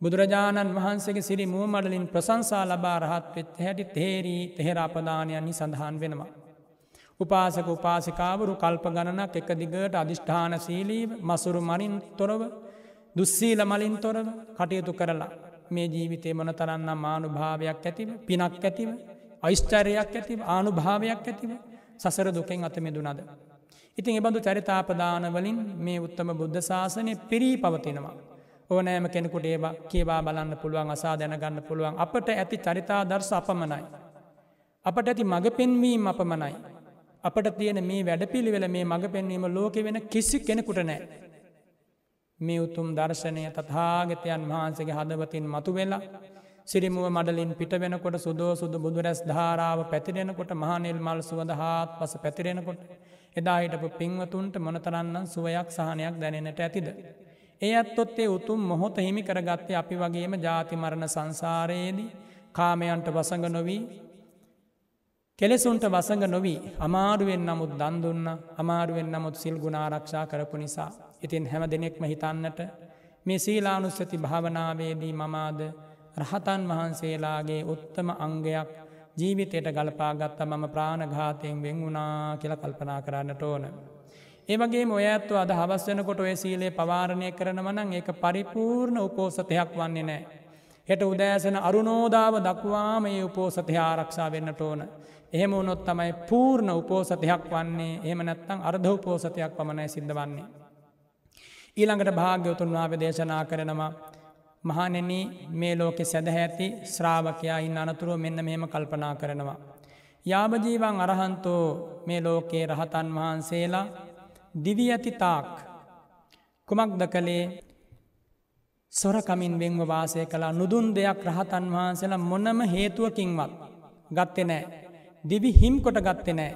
බුදුරජාණන් වහන්සේගේ සිරි මුවමඩලින් ප්‍රසංසා ලබා රහත් වෙත් හැටි තේරී තෙහෙර අපදානයන්නේ සඳහන් වෙනවා. උපාසක උපාසිකාවරු කල්ප ගණනක් එක දිගට අධිෂ්ඨාන සීලීව මසුරු මරින් තොරව දුස්සීල මලින් තොරව කටයුතු කරලා මේ ජීවිතය මොන තරන්නම් මානු භාවයක් ඇතිව පිනක් ඇතිව අයිස්චරයක් ඇතිව ආනු භාවයක් ඇතිව සසර දුකෙන් අතමෙදුනද. ඉතින් එබඳු චරිතාපදානවලින් මේ උත්තම බුද්ධ ශාසනය පිරී පවතිනවා. ඕනෑම කෙනෙකුට ඒවා කියවා බලන්න පුළුවන් අසා දැනගන්න පුළුවන් අපට ඇති චරිතා දර්ශ අපමනයි. අපට ඇති මඟ පෙන්වීම් අපමනයි. අපට තියෙන මේ වැඩ පිළිවෙල මේ මඟ පෙන්වීම ලෝක වෙන කිසි කෙනෙකුට නෑ. මේ උතුම් දර්ශනය තතාගතයන් වහන්සේගේ හදවතින් මතු වෙලා සිරිමුව මඩලින් පිට වෙනකොට සුදෝ සුදු බුදුරැස් ධාරාව පැතිරෙනකොට මහනෙල් මල් සුවඳ හාත් පස පැතිරෙනකොට එදා හිටපු පින්වතුන්ට මොනතරන්නම් සුවයක් සහනයක් දැනෙනට ඇතිද. ඒ ඇත්තොත්තේ උතුම් මොහොත හිමි කරගත්තේ අපි වගේම ජාතිමරණ සංසාරයේදී කාමයන්ට වසඟ නොවී කෙලෙසුන්ට වසඟ නොවී අමාරුවෙන් නමුත් දන්දුන්න අමාරුවෙන් නමුත් සිල් ගුණාරක්ෂා කරපු නිසා. ඉතින් හැම දෙනෙක්ම හිතන්නට මේ සීලානුස්සති භාවනාවේදී මමාද රහතන් වහන්සේලාගේ උත්තම අංගයක් ජීවිතයට ගලපාගත්ත මම ප්‍රාණඝාතයෙන් වෙන් වුණා කියල කල්පනා කරන්නට ඕන. ඒවගේ ඔය ඇත්තු අද හවස් වෙනකොට ඔය සීලේ පවාරණය කරනවනං ඒක පරිපූර්ණ උපෝසතයක් වන්නේ නෑ. හෙට උදෑසන අරුණෝදාව දක්වාම ඒ උපෝසතය ආරක්ෂා වෙන්නට ඕන. එහෙම උනොත් තමයි පූර්ණ උපෝසතයක් වන්නේ එහෙම නැත්තං අර්ධ උපෝසතයක් පමණයි සිද්ධ වන්නේ. ඊළඟට භාග්‍යවතුන් වාව දේශනා කරනවා මහනෙන මේ ලෝකෙ සැදහැඇති ශ්‍රාවකයා ඉන්න අනතුරුව මෙන්න මෙම කල්පනා කරනවා. යාබජීවන් අරහන්තෝ මේ ලෝකයේ රහතන් වහන්සේලා දිවි ඇති තාක් කුමක්ද කළේ සොරකමින් වෙංව වාසය කලා නුදුන් දෙයක් රහතන් වහන්සේලා මොනම හේතුවකින්වත් ගත්තෙ නෑ. දිවි හිම් කොට ගත්තෙ නෑ.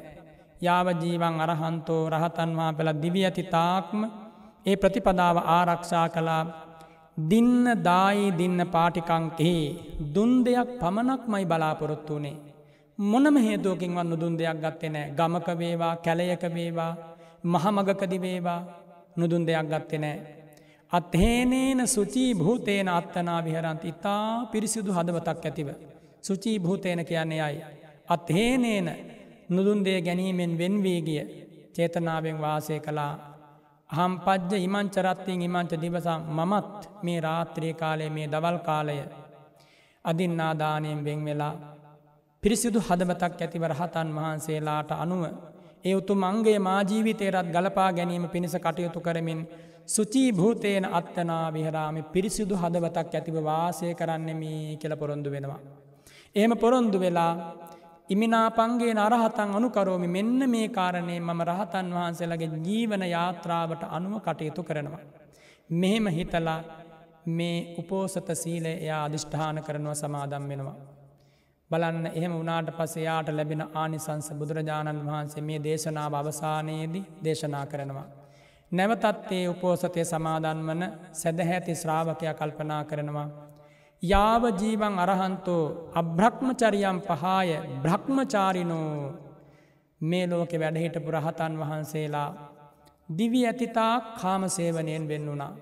යාවජීවන් අරහන්තෝ රහතන්වා පෙළ දිවි ඇති තාක්ම ඒ ප්‍රතිපදාව ආරක්ෂා කලා දින්න දායි දින්න පාටිකංකෙහි දුන් දෙයක් පමණක් මයි බලාපොරොත්තු වනේ. මොනම හේතුවකින් වන්න දුන් දෙයක් ගත්තේ නෑ ගමක වේවා කැලයක වේවා මහමගකදි වේවා නුදුන් දෙයක් ගත්තේ නෑ. අත්හේනේන සුචී භූතේන අත්තනා විහරන්ත ඉතා පිරිසිදු හදවතක් ඇතිව. සුචී භූතේන කියන්නේ අයි. අත්හේනේන නුදුන්දේ ගැනීමෙන් වෙන්වී ගිය චේතනාවෙන් වාසය කලා හම් පජ්ජ ඉමංචරත්තියෙන් ඉමංච දිවසා මමත් මේ රාත්‍රී කාලය මේ දවල් කාලය අදින්නාදානයෙන් වෙන් වෙලා පිරිසිදු හදවතක් ඇතිව රහතන් වහන්සේලාට අනුව ඒ උතු මංගේ මාජීවිතයරත් ගලපා ගැනීම පිණිස කටයුතු කරමින් සුචී භූතයන අත්තනා විහරාමි පිරිසිදු හදවතක් ඇතිව වාසය කරන්නෙමී කියල පොරොන්දු වෙනවා. එහෙම පොරොන්දු වෙලා ඉමිනාපන්ගේ නරහතන් අනුකරෝමි මෙන්න මේ කාරණය මම රහතන් වහන්සේලගේ ජීවන යාත්‍රාවට අනුව කටයුතු කරනවා. මෙහෙම හිතලා මේ උපෝසත සීලය එයා අධිෂ්ඨාන කරනවා සමාදම් වෙනවා. බලන්න එහෙම වනාට පසයාට ලැබෙන ආනිසංස බුදුරජාණන් වහන්සේ මේ දේශනාව අවසානයේදී දේශනා කරනවා. නැවතත්තේ උපෝසතය සමාදන් වන සැදහැති ශ්‍රාවකය කල්පනා කරනවා. යාව ජීවන් අරහන්තෝ අබ්‍රහ්මචරියම් පහාය බ්‍රහ්මචාරිනෝ මේ ලෝකෙ වැඩහිටපු රහතන් වහන්සේලා දිවි ඇතිතා කාමසේවනයෙන් වෙන්නුනා.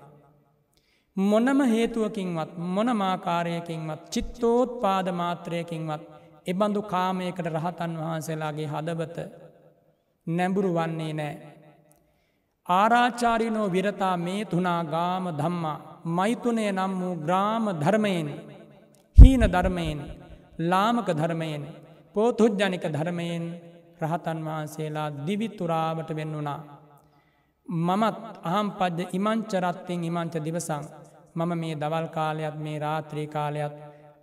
මොනම හේතුවකින්වත් මොනමාකාරයකින්වත් චිත්තෝත් පාද මාත්‍රයකින්වත් එබඳු කාමයකට රහතන් වහන්සේලාගේ හදවත නැඹුරු වන්නේ නෑ. ආරාචාරිනෝ විරතා මේ තුනා ගාම ධම්මා මෛතුනය නම් වූ ග්‍රාම ධර්මයෙන් හීන ධර්මයෙන් ලාමක ධර්මයෙන් පෝතුජ්ජනික ධර්මයෙන් රහතන් වහන්සේලා දිවිතුරාවට වෙන්නුනා. මමත් අහම් පද්ද ඉමංචරත්තිෙන් ඉමංච දිවසං මම මේ දවල් කාලයක් මේ රාත්‍රී කාලයක්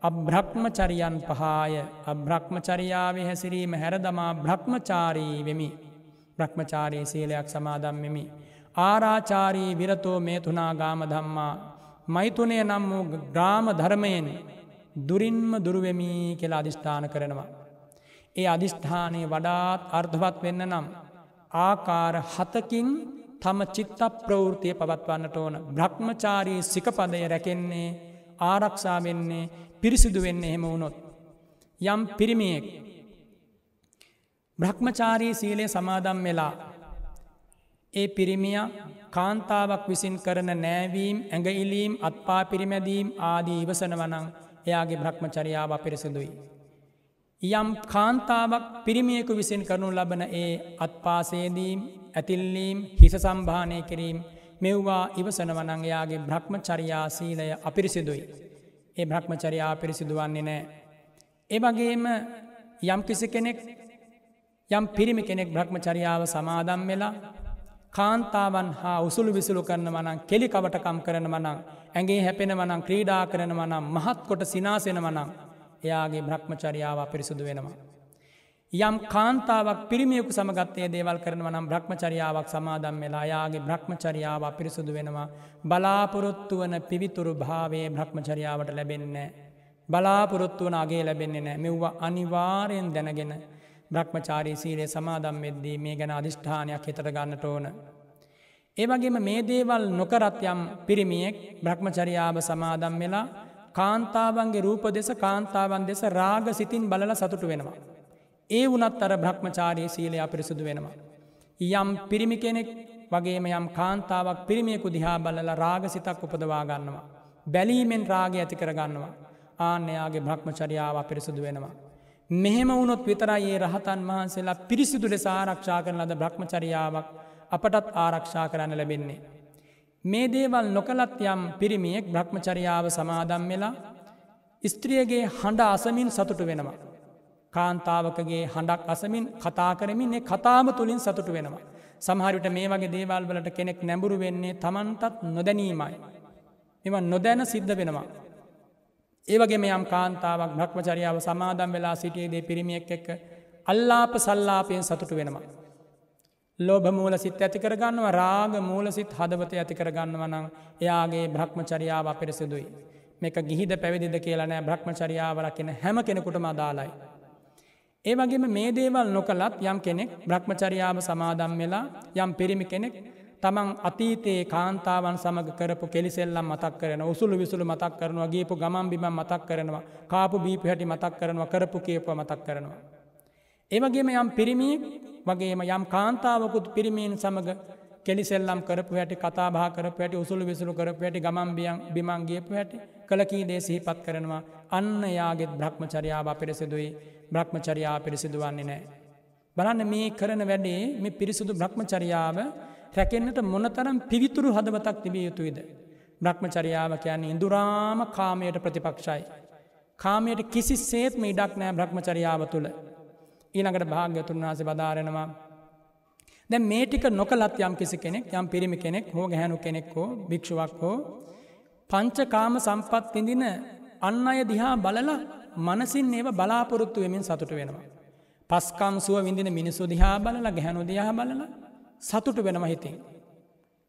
අබ්‍රහ්මචරියන් පහාය අබ්‍රහ්මචරියාවේ හැසිරීම හැරදමා බ්‍රහ්මචාරී වෙමි බ්‍රහ්මචාරී සීලයක් සමාදම් වෙමි. ආරාචාරී විරතෝ මේ තුනා ගාම ධම්මා මෛතුනය නම් වූ ග්‍රාම ධර්මයෙන් දුරින්ම දුරුවෙමී කියලා අධිෂ්ඨාන කරනවා. ඒ අධිෂ්ඨානය වඩාත් අර්ධවත් වෙන්න නම් ආකාර හතකින් තම චිත්ත ප්‍රවෘතිය පවත්වන්නට ඕන බ්‍රහ්මචාරී සිකපදය රැකෙන්නේ ආරක්ෂා වෙන්නේ පිරිසිදු වෙන්න එහෙම වුණොත්. යම් පිරිමියෙක් බ්‍රහ්මචාරී සීලය සමාදම් වෙලා ඒ පිරිමිය කාන්තාවක් විසින් කරන නෑවීම් ඇඟඉලීම් අත්පා පිරිමැදීම් ආදී ඉවසන වනං එයාගේ බ්‍රහ්මචරියාව පිරිසිදුයි. යම් කාන්තාවක් පිරිමියෙකු විසින් කරනු ලබන ඒ අත්පාසේදීම් ඇතිල්ලීම් හිස සම්භානය කිරීම් මෙව්වා ඉවසනවනංයාගේ බ්‍රහ්ම චරියාසීලය අපිරිසිදුයි. ඒ බ්‍රහ්ම චරියා පිරිසිදුවන්නේ නෑ. ඒවගේම යම් කිසි කෙනෙක් යම් පිරිමි කෙනෙක් බ්‍රහ්ම චරියාව සමාදම් වෙලා කාන්තාවන් හා උසුළු විසුළු කරන මනං කෙලි කවටකම් කරන මනං ඇගේ හැපෙන වනං ක්‍රීඩා කරන මනම් මහත් කොට සිනාසෙන මනං එයාගේ බ්‍රහ්මචරියාව පිරිසුදු වෙනවා. යම් කාන්තාවක් පිරිමියකු සමගත්තේ දේවල් කරනව නම් බ්‍රහ්මචරියාවක් සමාදම් වෙලා යාගේ බ්‍රහ්මචරියාව පිරිසුදු වෙනවා බලාපොරොත්තු වන පිවිතුරු භාවේ බ්‍රහ්මචරියාවට ලැබෙන්නේ. බලාපොරොත්තු වන අගේ ලැබෙන්නේ නෑ මෙව්ව අනිවාරයෙන් දැනගෙන බ්‍රහ්මචාරී සීලේ සමාදම් වෙද්දී මේ ගැන අධිෂ්ඨානයක් හිතට ගන්නට ඕන. ඒවගේම මේ දේවල් නොකරත් යම් පිරිමියෙක් බ්‍රහ්මචරියාව සමාදම් වෙලා කාන්තාවන්ගේ රූප දෙස කාන්තාවන් දෙස රාග සිතින් බලල සතුටු වෙනවා. ඒ වනත් අර බ්‍රහ්මචාරී සීලය අපිරිසුදු වෙනවා. යම් පිරිමි කෙනෙක් වගේම යම් කාන්තාවක් පිරිමියෙකු දිහා බලල රාග සිතක් උපදවා ගන්නවා. බැලීමෙන් රාග ඇති කරගන්නවා. ආන්‍යයාගේ බ්‍රහ්මචරියාව පිරිසුදු වෙනවා. මෙහෙම වුණොත් විතරයි ඒ රහතන් වහන්සේලා පිරිසිදු ලෙස ආරක්ෂා කරන ලද බ්‍රහ්මචරියාවක් අපටත් ආරක්ෂා කරන්න ලැබෙන්නේ. මේ දේවල් නොකලත් යම් පිරිමියෙක් බ්‍රහ්මචරියාව සමාදම් වෙලා ස්ත්‍රියගේ හඬ අසමින් සතුටු වෙනවා. කාන්තාවකගේ හඬක් අසමින් කතා කරමින් කතාම තුළින් සතුටු වෙනවා. සමහරිට මේ වගේ දේවල් වලට කෙනෙක් නැඹුරු වෙන්නේ තමන්ටත් නොදැනීමයි. එම නොදැන සිද්ධ වෙනවා. ඒවගේ යම් කාන්තාවක් භ්‍රක්මචරියාව සමාදම් වෙලා සිටියේදේ පිරිමියෙක් එක්ක අල්ලාප සල්ලාපයෙන් සතුටු වෙනවා. ලෝභ මූල සිත් ඇති කරගන්නවා රාග මූල සිත් හදවත ඇති කරගන්නව නම් එයාගේ බ්‍රහ්මචරියාව අපිරිසිදුයි. මේක ගිහිද පැවිදිද කියලා නෑ බ්‍රහ්මචරියාවල කෙන හැම කෙනෙකුටම අදාලයි. ඒ වගේම මේ දේවල් නොකලත් යම් කෙනෙක් බ්‍රහ්මචරියාව සමාදම් වෙලා යම් පිරිමි කෙනෙක් තමන් අතීතයේ කාන්තාවන් සමඟ කරපු කෙලිසෙල්ලම් මතක් කරන උසුළු විසුළු මතක් කරනවා ගේපු ගමන් බිම මතක් කරනවා කාපු බීප හැටි මතක් කරනවා කරපු කියපව මතක් කරනවා. ඒවගේම යම් පිරිමියෙක් වගේම යම් කාන්තාවකුත් පිරිමීන් සමඟ කෙලිසෙල්ලම් කරපු හැටි කතාබා කරපු හැටි උසුළු විසුළු කරපු හැටි ගමන්බියන් බිමන් ගියපු හැටි කලකී දේ සිහිපත් කරනවා අන්න යාගෙත් බ්‍රහ්මචරියාව පිරිසිදුයි බ්‍රහ්මචරියා පිරිසිදුවන්නේ නෑ. බලන්න මේ කරන වැඩේ මේ පිරිසුදු බ්‍රහ්මචරියාව රැකෙන්න්නට මොනතරම් පිවිතුරු හදවතක් තිබිය යුතුයිද. බ්‍රහ්මචරියාව කියන්නේ ඉඳුරාම කාමයට ප්‍රතිපක්ෂයි. කාමයට කිසි සේත්ම ඉඩක් නෑ බ්‍රහ්මචරියාව තුළ ඊළඟට භාග්‍යතුන් වහස බදාරෙනවා. දැ මේටික නොකලත් යම් කිසි කෙනෙක් යම් පිරිමි කෙනෙක් හෝ ගැහැනු කෙනෙක් හෝ භික්ෂුවක් හෝ පංචකාම සම්පත් ඉඳින අන්න අය දිහා බලලා මනසින් ඒව බලාපොරොත්තු වෙමින් සතුට වෙනවා. පස්කම් සුව විඳින මිනිසු දිහා බලලා ගැහැනු දිහා බලලා සතුට වෙනම හිතින්.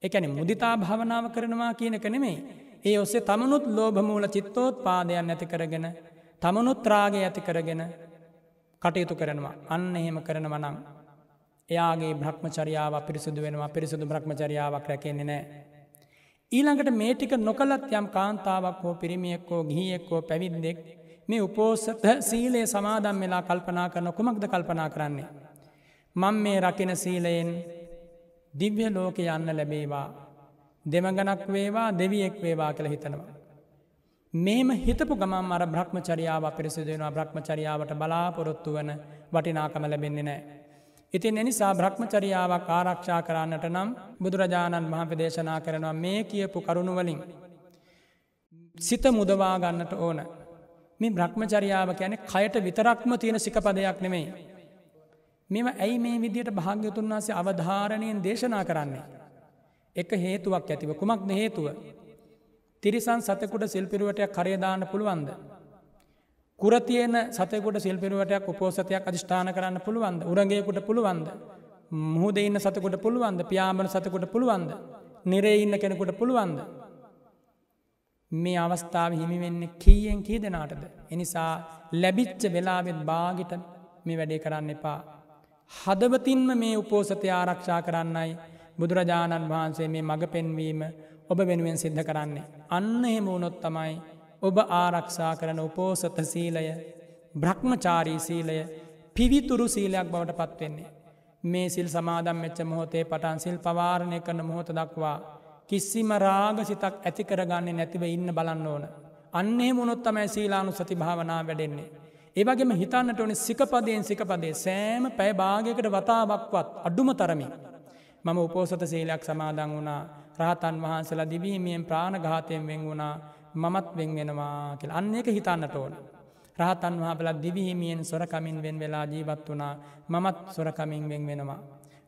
එකැන මුදිතා භාවනාව කරනවා කියනක නෙමේ. ඒ ඔස්සේ තමනුත් ලෝභමූල චිත්තෝත් පාදයන් ඇති කරගෙන තමනුත් රාගය ඇති කරගෙන කටයුතු කරනවා අන්න එහෙම කරනව නං. එයාගේ බ්‍රහ්මචරියාව පිරිසිදු වෙනවා පිරිසිදු බ්‍රහ්මචරියාවක් රැකෙන්නේ නෑ. ඊළඟට මේටික නොකලත් යම් කාන්තාවක් හෝ පිරිමියෙක්කෝ ගිහියෙක්කෝ පැවිද්දෙක් මේ උපෝසත සීලයේ සමාදම් වෙලා කල්පනා කරන කුමක්ද කල්පනා කරන්නේ. මං මේ රකින සීලයෙන් දිව්‍ය ලෝක යන්න ලැබේවා දෙමගනක් වේවා දෙවියෙක් වේවා කළ හිතනවා. මේම හිතපු ගමම් අර බ්‍රහ්මචරියාව පිරිසිදුවෙනවා බ්‍රහ්මචරියාවට බලාපොරොත්තු වන වටිනාකම ලැබෙන්නේ නෑ. ඉතින් එනිසා බ්‍රහ්මචරියාවක් ආරක්ෂා කරන්නට නම් බුදුරජාණන් වහන්ප දේශනා කරනවා මේ කියපු කරුණුවලින්. සිත මුදවා ගන්නට ඕන. මේ බ්‍රහ්මචරියාව ගැන කයට විතරක්ම තියෙන සිකපදයක් නෙමෙයි. මෙම ඇයි මේ විදියට භාග්‍යතුන් වන්සේ අවධාරණයෙන් දේශනා කරන්නේ. එක හේතුවක් ඇතිව කුමක්ද හේතුව තිරිසන් සතකුට සිල්පිරුවටයක් කරයදාන්න පුළුවන්ද. කුරතියන සතකුට සිල්පිරුවටයක් උපෝසතයක් අධිෂ්ඨාන කරන්න පුළුවන්ද උරගේකුට පුළුවන්ද. මුහද ඉන්න සතකුට පුළුවන්ද පියාමන සතකුට පුළුවන්ද. නිරේ ඉන්න කෙනෙකුට පුළුවන්ද. මේ අවස්ථාව හිමිවෙන්නේ කීයෙන් කී දෙනාටද. එනිසා ලැබිච්ච වෙලාවෙත් බාගිට මේ වැඩේ කරන්න එපා. හදවතින්ම මේ උපෝසතය ආරක්ෂා කරන්නයි බුදුරජාණන් වහන්සේ මේ මඟ පෙන්වීම ඔබ වෙනුවෙන් සිද්ධ කරන්නේ. අන්න එහෙම වුණොත් තමයි ඔබ ආරක්ෂා කරන උපෝසත සීලය බ්‍රහ්මචාරී සීලය පිවිතුරු සීලයක් බවට පත්වෙන්නේ. මේ සිල් සමාදම් මෙච්ච මොහොතේ පටන් සිල් පවාරණය කරන මොහොත දක්වා කිසිම රාග සිතක් ඇති කරගන්නේ නැතිව ඉන්න බලන්න ඕන. අන්නේ මුණොත් තමයි සීලානු සති භාවනා වැඩෙන්නේ. ඒවගේම හිතන්නට ඕනි සිකපදයෙන් සිකපදේ සෑම පැය භාගයකට වතාවක්වත් අඩුම තරමින්. මම උපෝසත සීලයක් සමාදන් වුණා රහතන් වහන්සලා දිවීමයෙන් ප්‍රාණඝාතයෙන් වෙන් වුණා මමත් වෙන් වෙනවා කියල අන්න එක හිතන්නට ඕන. රහතන් වහපල දිවිහිමියෙන් සොරකමින් වෙන් වෙලා ජීවත් වනා මමත් සොරකමින් වෙන් වෙනවා.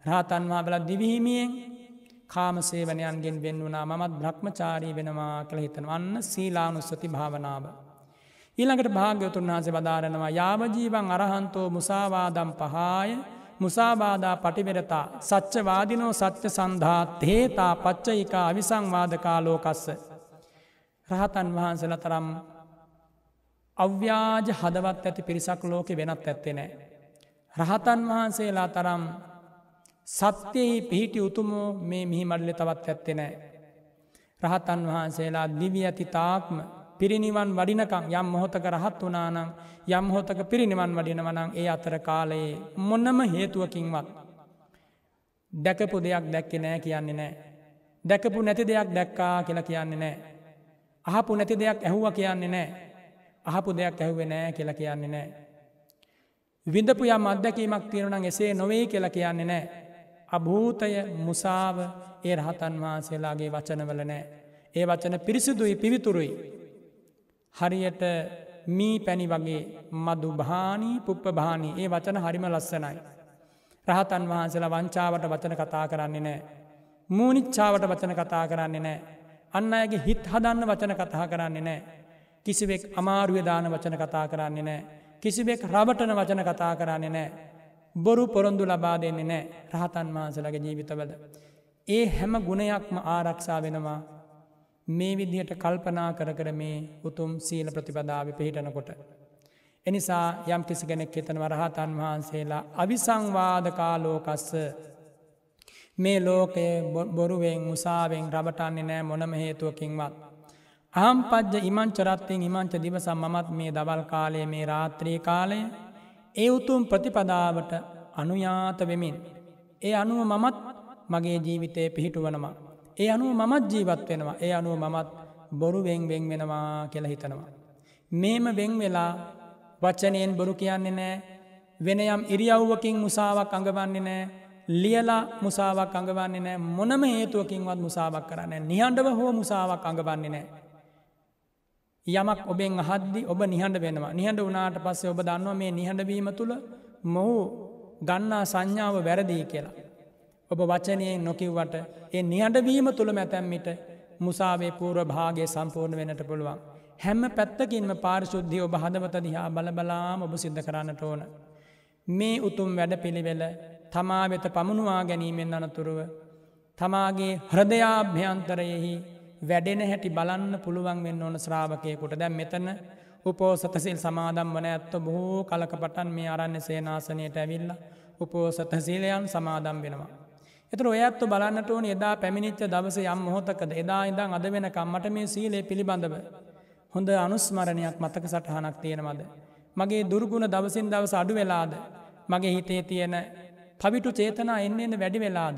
රහතන් වහබල දිවිහිමියෙන් කාම සේවනයන්ගෙන් වෙන් වුනා මමත් බ්‍රහ්මචාරී වෙනවා කළ හිතන වන්න සීලානුස්සති භාවනාව. ඊළඟට භාග්‍යවතුන් වහන්සේ වදාරනවා යාවජීවන් අරහන්තෝ මුසාවාදම් පහාය මුසාබාධා පටිවෙරතා සච්චවාදිනෝ සච්ච සන්ධා තේතා පච්චයිකා අවිසංවාදකාලෝකස්ස. රහතන් වහන්සල තරම් අව්‍යාජ හදවත් ඇති පිරිසක් ලෝකෙ වෙනත් ඇත්තේ නෑ. රහතන් වහන්සේලා තරම් සත්‍යයෙහි පිහිටි උතුමෝ මේ මිහි මඩලෙ තවත් ඇත්තේ නෑ. රහතන් වහන්සේලා දිවි ඇති තාක්ම පිරිනිවන් වඩිනකං යම් මොහොතක රහත් වනානං යම් හොතක පිරිනිවන් වඩිනවනං ඒ අතර කාලයේ මොන්නම හේතුවකින්වත්. දැකපු දෙයක් දැක්කෙ නෑ කියන්නේ නෑ. දැකපු නැති දෙයක් දැක්කා කියලා කියන්නේ නෑ. අහපු නැති දෙයක් ඇහුව කියන්නේ නෑ. අහපු දෙයක් ඇහුවේ නෑ කියලා කියන්නේ නෑ. විඳපු යම් අත්දැකීමක් තියෙනනම් එසේ නොවේ කියලා කියන්නේ නෑ. අභූතය මුසාව ඒ රහතන් වහන්සේලාගේ වචනවල නෑ. ඒ වචන පිරිසිදුයි පිවිතුරුයි. හරියට මී පැණි වගේ මදු භානී පුප්ප භානී ඒ වචන හරිම ලස්සනයි. රහතන් වහන්සේලා වංචාවට වචන කතා කරන්නේ නෑ. මූනිච්චාවට වචන කතා කරන්නේ නෑ. අන්න අයගේ හිත් හදන්න වචන කතා කරන්නේ නෑ. කිසිවෙක් අමාරුවදාන වචන කතා කරන්නේ නෑ. කිසිවෙක් රබටන වචන කතා කරන්නේ නෑ. බොරු පොරොන්දු ලබා දෙන්නේ නෑ රහතන් වහන්සලගේ ජීවිතවල. ඒ හැම ගුණයක්ම ආරක්ෂා වෙනවා මේ විදිහට කල්පනා කර කර මේ උතුම් සීල ප්‍රතිපදාව පිහිටනකොට. එනිසා යම් කිසි කෙනෙක් එතන වරහතන් වහන්සේලා අවිසංවාදකාලෝකස්ස මේ ලෝකයේ බොරුවෙන් මුසාාවෙන් රබටන්නේ නෑ මොනම හේතුවකින්වත්. අහම් පජ්ජ ඉමංචරත්තිෙන් ඉමංච දිවසම් මමත් මේ දවල් කාලය මේ රාත්‍රී කාලය ඒ උතුම් ප්‍රතිපදාවට අනුයාත වෙමින්. ඒ අනුව මමත් මගේ ජීවිතය පිහිටුවනවා. ඒ අනුව මමත් ජීවත් වෙනවා ඒ අනුව මමත් බොරු වෙන් වෙන් වෙනවා කියලා හිතනවා. මේම වෙන් වෙලා වච්චනයෙන් බොරු කියන්නේ නෑ වෙනයම් ඉරියව්වකින් මුසාවක් අඟවන්නේ නෑ ලියලා මුසාවක් අඟවන්නේ නෑ මොනම හේතුවකින්වත් මුසාවක් කරන්න නිහඬව හෝ මුසාවක් අඟවන්නේ නෑ. යමක් ඔබෙන් අහද්දි ඔබ නිහඬ වෙනවා නිහඬ වනාට පස්සේ ඔබ දන්නවා මේ නිහඬවීම තුළ මොහු ගන්නා සංඥාව වැරදිී කියලා. ඔබ වචනයෙන් නොකිව්වට ඒ නිහඬවීම තුළ මැතැම්මිට මුසාවේ පූර්ව භාගේ සම්පූර්ණ වෙනට පුළුවන්. හැම පැත්තකින්ම පාරිශුද්ධිය ඔබ හදවත දිහා බලබලාම ඔබ සිද්ධ කරන්නට ඕන. මේ උතුම් වැඩ පිළිවෙල තමා වෙත පමුණවා ගැනීමෙන් අනතුරුව. තමාගේ හෘදයාභ්‍යන්තරයෙහි වැඩෙන හැටි බලන්න පුළුවන් වෙන්න ඕන ශ්‍රාවකයකුට දැම් මෙතන උපෝසතසිල් සමාදම් වන ඇත්ත බොහෝ කලක පටන් මේ අරන්න සේනාසනයට ඇවිල්ල උපෝසත සීලයන් සමාදම් වෙනවා. එතර ඔයත්තු බලන්නට ඕන එදා පැමිණිච්ච දවස යම් මොහොතකද එදා ඉදං අද වෙනකම් මට මේ සීලේ පිළිබඳව. හොඳ අනුස්මරණයක් මතක සටහනක් තියෙනවද. මගේ දුර්ගුණ දවසින් දවස අඩු වෙලාද. මගේ හිතේ තියෙන පවිටු චේතනා එන්න එන්න වැඩි වෙලාද.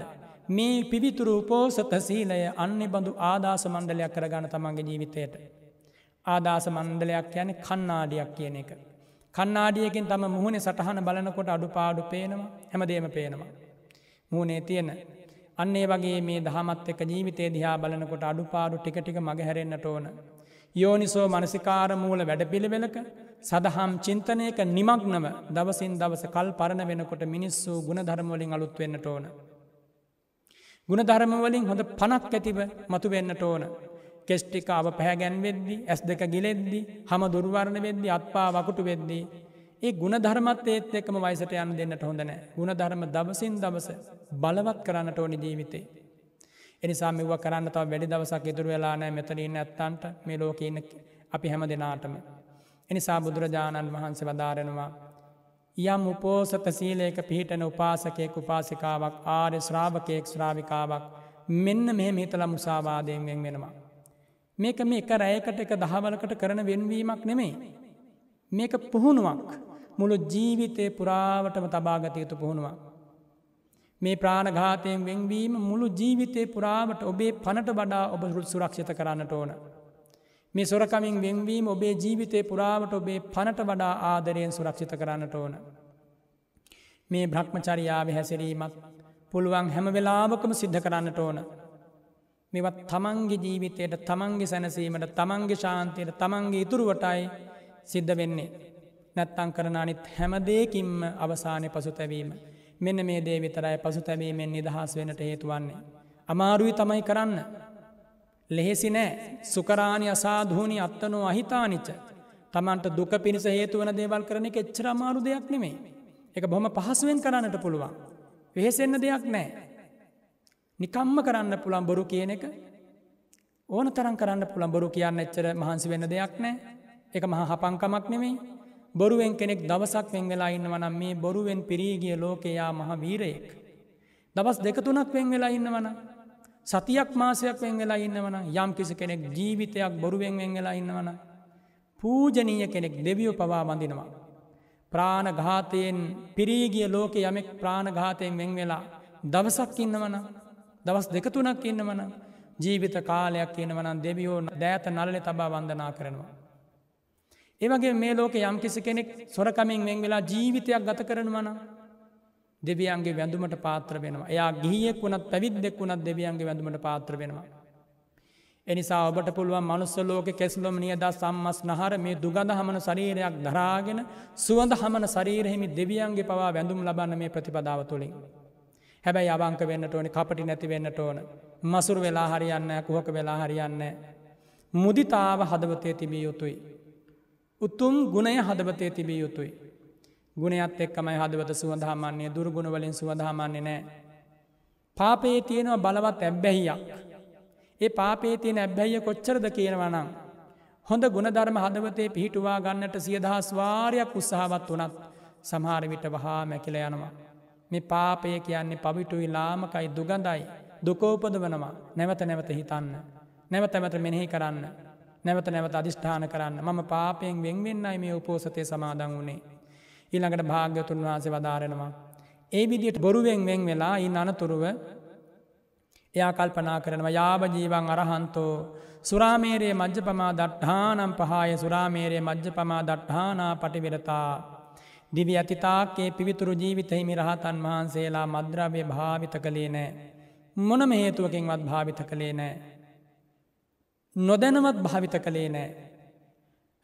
මේ පිවිතුරු උපෝසත සීලය අන්න බඳු ආදාස මණ්ඩලයක් කරගන තමන්ගේ ජීවිතයට. ආදාස මණ්ඩලයක් යන කන්නාඩියක් කියන එක. කන්නාඩියකින් තම මුහුණේ සටහන බලනකොට අඩු පාඩු පේනවා හැමදේම පේනවා. මූනේ තියෙන. අන්නේ වගේ මේ දහමත් එක ජීවිතය දිහා බලනකොට අඩුපාඩු ටික ටික මග හැරෙන්න්නට ඕන. යෝනිසෝ මනසිකාර මූල වැඩපිළිවෙලක සදහම් චින්තනයක නිමක්නව දවසින් දවස කල් පරණ වෙනකොට මිනිස්සු ගුණධර්මවලින් අලුත් වෙන්නට ඕන. ගුණධර්මවලින් හොඳ පනක් ඇතිව මතු වෙන්නට ඕන. කෙස්්ටික අව පැහැගැන් වෙද්දි ඇස් දෙක ගිලෙද්දි හම දුර්වරණ වෙද්දි අත්පා වකුටු වෙද්දී ඒ ගුණධර්මත් ඒත් එක්කම වයිසට යන්න දෙන්නට හොඳනෑ ගුණධර්ම දවසින් දවස බලවත් කරන්නට ඕනි ජීවිතේ. එනිසා මෙව කරන්න තව වැඩි දවසක් ඉතුරු වෙලා නෑ මෙතනන්න ඇත්තන්ට මේ ලෝකඉන්න අපි හැම දෙනාටම. එනිසා බුදුරජාණන් වහන්සේ වදාරෙනවා. යම් උපෝසත සීලයක පිහිටන උපාසකයෙක් උපාසිකාවක් ආර්ය ශ්‍රාවකයෙක් ශ්‍රාවිකාවක් මෙන්න මෙහෙ හිතල මුසාවාදයෙන් වෙන් වෙනවා. මේක මේ එක රෑකට එක දහවලකට කරන වෙන්වීමක් නෙමෙයි. මේක පුහුණුවක් මුළු ජීවිතය පුරාවටම තබාගත යුතු පුහුණුවක්. මේ ප්‍රාණඝාතයෙන් වෙන්වීම මුළු ජීවිතය පුරාවට ඔබේ පනට වඩා ඔබ සුරක්ෂිත කරන්නට ඕන. මේ සොරකමින් වෙන්වීම ඔබේ ජීවිතය පුරාවට ඔබේ පනට වඩා ආදරයෙන් සුරක්ෂිත කරන්නට ඕන. මේ බ්‍රහ්මචරියාව හැසිරීමත් පුළුවන් හැම වෙලාවකම සිද්ධ කරන්නට ඕන. මෙවත් තමන්ගේ ජීවිතයට තමන්ගේ සැනසීමට තමන්ගේ ශාන්තයට තමන්ගේ ඉතුරුවටයි සිද්ධ වෙන්නේ. නැත්තං කරන අනිත් හැමදේකින්ම අවසානය පසු තැවීම. මෙන්න මේ දේ විතරයි පසු තැවීමෙන් නිදහස් වෙනට හේතුවන්නේ. අමාරුයි තමයි කරන්න. ලෙහෙසි නෑ සුකරාණි අසාධූනි අත්තනෝ අහිතානිච. තමන්ට දුක පිණිස හේතුවන දේවල් කරන එක එච්චර අමාරු දෙයක් නෙමේ. එක බොහොම පහසුවෙන් කරන්නට පුළුවන්. වෙහෙසෙන්න දෙයක් නෑ. නිකම්ම කරන්න පුළන් බොරු කියන එක ඕන තරන් කරන්න පුළන් බොරු කියන්න එච්චර මහන්සි වෙන්න දෙයක් නෑ එක මහ හපංකමක් නෙමෙයි බොරුවෙන් කෙනෙක් දවසක් වෙන් වෙලා ඉන්න වනම් මේ බොරුවෙන් පිරීගිය ලෝකයා මහ වීරයෙක්. දවස් දෙකතුනක් වෙන් වෙලා ඉන්න වන. සතියක් මාසයක් වෙන් වෙලා ඉන්න වන යම් කිසි කෙනෙක් ජීවිතයක් බොරුවෙන් වෙන් වෙලා ඉන්න වන. පූජනීය කෙනෙක් දෙවියෝ පවා වඳිනවා. ප්‍රාණඝාතයෙන් පිරීගිය ලෝක යමෙක් ප්‍රාණඝාතයෙන් වෙන් වෙලා දවසක් ඉන්නවන දවස් දෙකතුනක් ඉන්නවන ජීවිත කාලයක් ඉන්නවන දෙවියෝ දෑත නලනෙ තබා වන්දනා කරනවා. ඒවගේ මේ ලෝක යම් කිසි කෙනෙක් සොරකමින් වෙන් වෙලා ජීවිතයක් ගත කරනවන දෙවියන්ගේ වැඳුමට පාත්‍ර වෙනවා එයා ගිහියෙක් වුණත් පැවිද්දෙක් වුණත් දෙවියන්ගේ වැඳුමට පාත්‍ර වෙනවා. එනිසා ඔබට පුළුවන් මනුස්ස ලෝක කෙස්ලොම නියද සම්මස් නහර මේ දුගඳ හමන ශරීරයක් දරාගෙන සුවඳ හමන ශරීරහෙමි දෙවියන්ගේ පවා වැඳුම් ලබන්න මේ ප්‍රතිපදාව තුළින්. හැබැයි අවංක වෙන්නට ඕනි කපටි නැති වෙන්නට ඕන. මසුර වෙලා හරියන්න කුහක වෙලා හරියන්න. මුදිතාව හදවතය තිබිය යුතුයි. උතුම් ගුණය හදවතය තිබිය යුතුයි. ගුණයත් එක්කමයි හදවත සුවඳහාමන්නේ දුර්ගුණ වලින් සුවඳහාමන්නේ නෑ. පාපේ තියෙනවා බලවත් ඇබ්බැහියක්. ඒ පාපේ තියෙන ඇබ්බැහිය කොච්චරද කියනවනම්. හොඳ ගුණධර්ම හදවතේ පිහිටුවා ගන්නට සියදහස් වාරයක් උත්සාහවත් වනත් සමහර විට වහා මැකිල යනවා. මේ පාපය කියන්නේ පවිටුයි ලාමකයි දුගඳයි දුකෝපද වනවා නැවත නැවත හිතන්න. නැවත ඇමත මෙනෙහි කරන්න නැවත නැවත අධිෂ්ඨාන කරන්න මම පාපයෙන් වෙන්වෙන්නයි මේ උපෝසතය සමාදන් වුණේ. ඊළඟට භාග්‍යතුන් වහන්සේ වදාරෙනවා. ඒ විදියට බොරුවෙන් වෙන් වෙලා ඉන් අනතුරුව එයා කල්පනා කරනවා යාබජීවන් අරහන්තෝ සුරාමේරයේ මජ්්‍ය පමා දට්හානම් පහය සුරාමේරයේ මජ්්‍ය පමා දට්හානා පටිවිරතා. දිවි ඇතිතාක්කේ පිවිතුරු ජීවිතහිමි රහතන් වහන්සේලා මද්‍රව්‍ය භාවිත කළේ නෑ. මොනම හේතුවකින්වත් භාවිත කළේ නෑ. නොදැනවත් භාවිත කළේ නෑ.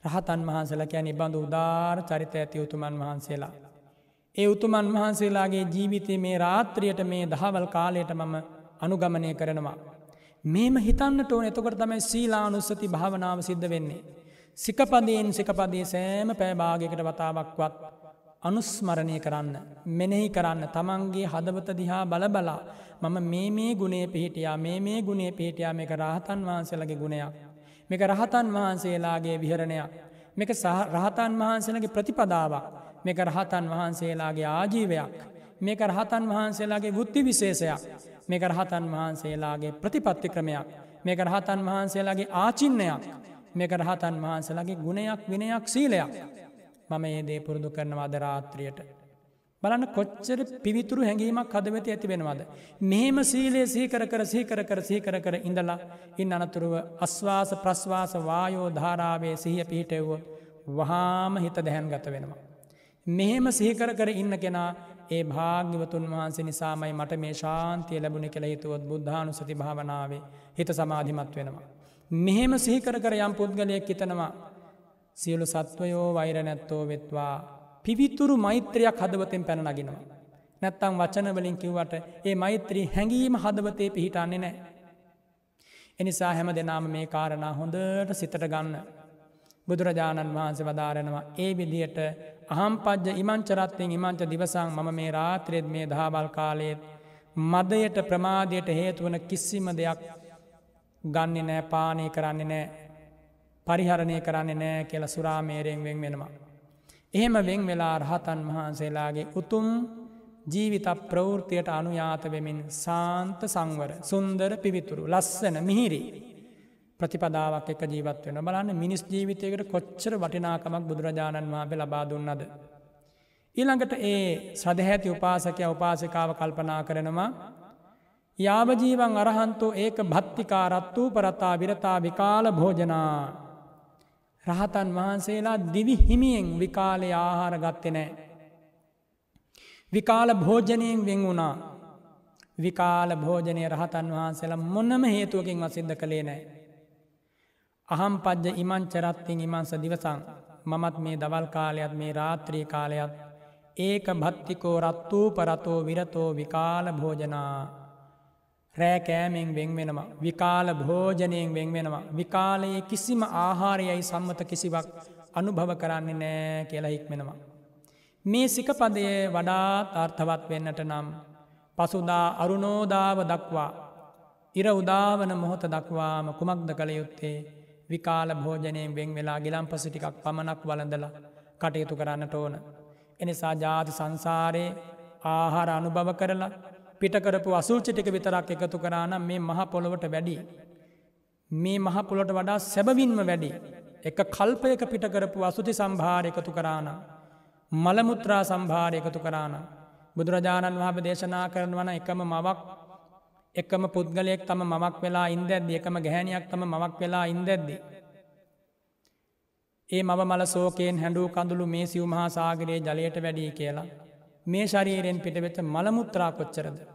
රහතන් වහන්සේලා කියන බඳු උදාර චරිත ඇති උතුමන් වහන්සේලා. ඒ උතුමන් වහන්සේලාගේ ජීවිතය මේ රාත්‍රියයට මේ දහවල් කාලයට මම අනුගමනය කරනවා. මේම හිතන්නට ඕන එතකොට තමයි සීලානුස්සති භාවනාව සිද්ධ වෙන්නේ. සිකපදයෙන් සිකපදේ සෑම පෑභාගකට වතාවක්වත් අනුස්මරණය කරන්න මෙනෙහි කරන්න තමන්ගේ හදවත දිහා බලබලා මම මේ මේ ගුණේ පිහිටියා මේ මේ ගුණේ පිහිටියා මේක රහතන් වහන්සේලගේ ගුණයක්. මේක රහතන් වහන්සේලාගේ විහරණයක්. මේක රහතන් වහන්සේලගේ ප්‍රතිපදාවක් මේක රහතන් වහන්සේලාගේ ආජීවයක් මේක රහතන් වහන්සේලාගේ බුද්ධි විශේෂයක් මේක රහතන් වහන්සේලාගේ ප්‍රතිපත්ති ක්‍රමයක් මේක රහතන් වහන්සේලාගේ ආචින්නයක් මේක රහතන් වහන්සේලාගේ ගුණයක් විනයක් සීලයක් මම ඒ දේ පුරුදු කරනවා අදරාත්‍රියයට. බලන්න කොච්චර පිවිතුරු හැඟීමක් හදවති ඇති වෙනවාද. මෙහෙම සීලේ සීකර කර සීකර කර සීකර කර ඉඳලා ඉන් අනතුරුව අස්වාස ප්‍රශ්වාස වායෝ ධාරාවේ සිහිය පිහිටෙව්වොත් වහාම හිත දැහැන් ගත වෙනවා. මෙහෙම සිහිකර කර ඉන්න කෙනා ඒ භාග්‍යවතුන් වහන්සේ නිසාමයි මට මේ ශාන්තිය ලැබුණ කෙළ හිතුවොත් බුද්ධානු සති භාවනාවේ හිත සමාධිමත් වෙනවා. මෙහෙම සිහිකර කර යම් පුද්ගලයෙක් හිතනවා සියලු සත්වයෝ වෛර නැත්තෝ වෙත්වා පිවිතුරු මෛත්‍රයක් හදවතෙන් පැන නගෙනවා. නැත්තං වචනවලින් කිව්වට ඒ මෛත්‍රී හැඟීම හදවතේ පිහිටන්නේ නෑ. එනිසා හැම දෙනාම මේ කාරණා හොඳට සිතට ගන්න. බුදුරජාණන් වහන්සේ වදාරෙනවා ඒ විදියට අහම් පජ්ජ ඉමංචරත්තයෙන් ඉමංච දිවසං මම මේ රාත්‍රයත් මේ දහබල් කාලයේත් මදයට ප්‍රමාදයට හේතුවන කිසිම දෙයක් ගන්න නෑ පානය කරන්නේ නෑ පරිහරණය කරන්නේ නෑ කියල සුරාමේරයෙන් වෙන් වෙනවා. එහෙම වෙන් වෙලා රහතන් වහන්සේලාගේ උතුම් ජීවිත ප්‍රවෘතියට අනුයාත වෙමින් සාන්ත සංවර සුන්දර පිවිතුරු ලස්සන මිහිරි ප්‍රතිපදාවක් එක ජීවත් වෙන බලන්න මිනිස් ජීවිතයකට කොච්චර වටිනාකමක් බුදුරජාණන් වහන්සේ ලබා දුන්නද. ඊළඟට ඒ සදහැති උපාසකය උපාසිකාව කල්පනා කරනවා යාවජීවන් අරහන්තෝ ඒක භත්තිකාරත් වූ පරතා විරතා විකාල භෝජනා රහතන් වහන්සේලා දිවි හිමියෙන් විකාලය ආහාර ගත්තෙ නෑ. විකාල භෝජනයෙන් වෙන් වුණා විකාල භෝජනය රහතන් වහන්සේලා මොන්නම හේතුවකින් වසිද්ධ කළේ නෑ. අහම් පජ්ජ ඉමංචරත්තින් ඉමංස දිවසං මමත් මේ දවල් කාලයත් මේ රාත්‍රී කාලයත් ඒක භත්තිකෝ රත්වූ පරතෝ විරතෝ විකාල භෝජනා රෑකෑමෙන් වෙන් වෙනවා විකාල භෝජනයෙන් වෙන් වෙනවා විකාලයේ කිසිම ආහාරයයි සම්මත කිසිවක් අනුභව කරන්නේ නෑ කියලා හික්මෙනවා. මේ සිකපදය වඩාත් අර්ථවත් වෙන්නට නම් පසුදා අරුණෝදාව දක්වා ඉර උදාවන මොහොත දක්වාම කුමක්ද කළ යුත්තේ විකාල භෝජනයෙන් වෙන් වෙලා ගිලම් පසිටිකක් පමණක් වලඳල කටයුතු කරන්නට ඕන. එනිසා ජාති සංසාරයේ ආහාර අනුභව කරලා පිටකරපු අසූචිටික විතරක් එකතු කරානම් මේ මහ පොළොවට වැඩි. මේ මහ පොළොට වඩා සැබවින්ම වැඩි. එක කල්පයක පිටකරපු අසුති සම්භාර එකතු කරාන. මළමුත්‍රා සම්භාර එකතු කරාන. බුදුරජාණන් වහබ දේශනා කරන වන එකම මවක් එකම පුද්ගලයෙක් තම මවක් වෙලා ඉන්දැද්ද එකම ගැහැනියක් තම මවක් වෙලා ඉන්දැද්දී. ඒ මව මල සෝකයෙන් හැඩූ කඳුළු මේ සිව් මහා සාගරයේ ජලයට වැඩී කියලා. මේ ශරීරයෙන් පිටවෙච්ච මළමුත්‍රා කොච්චරද.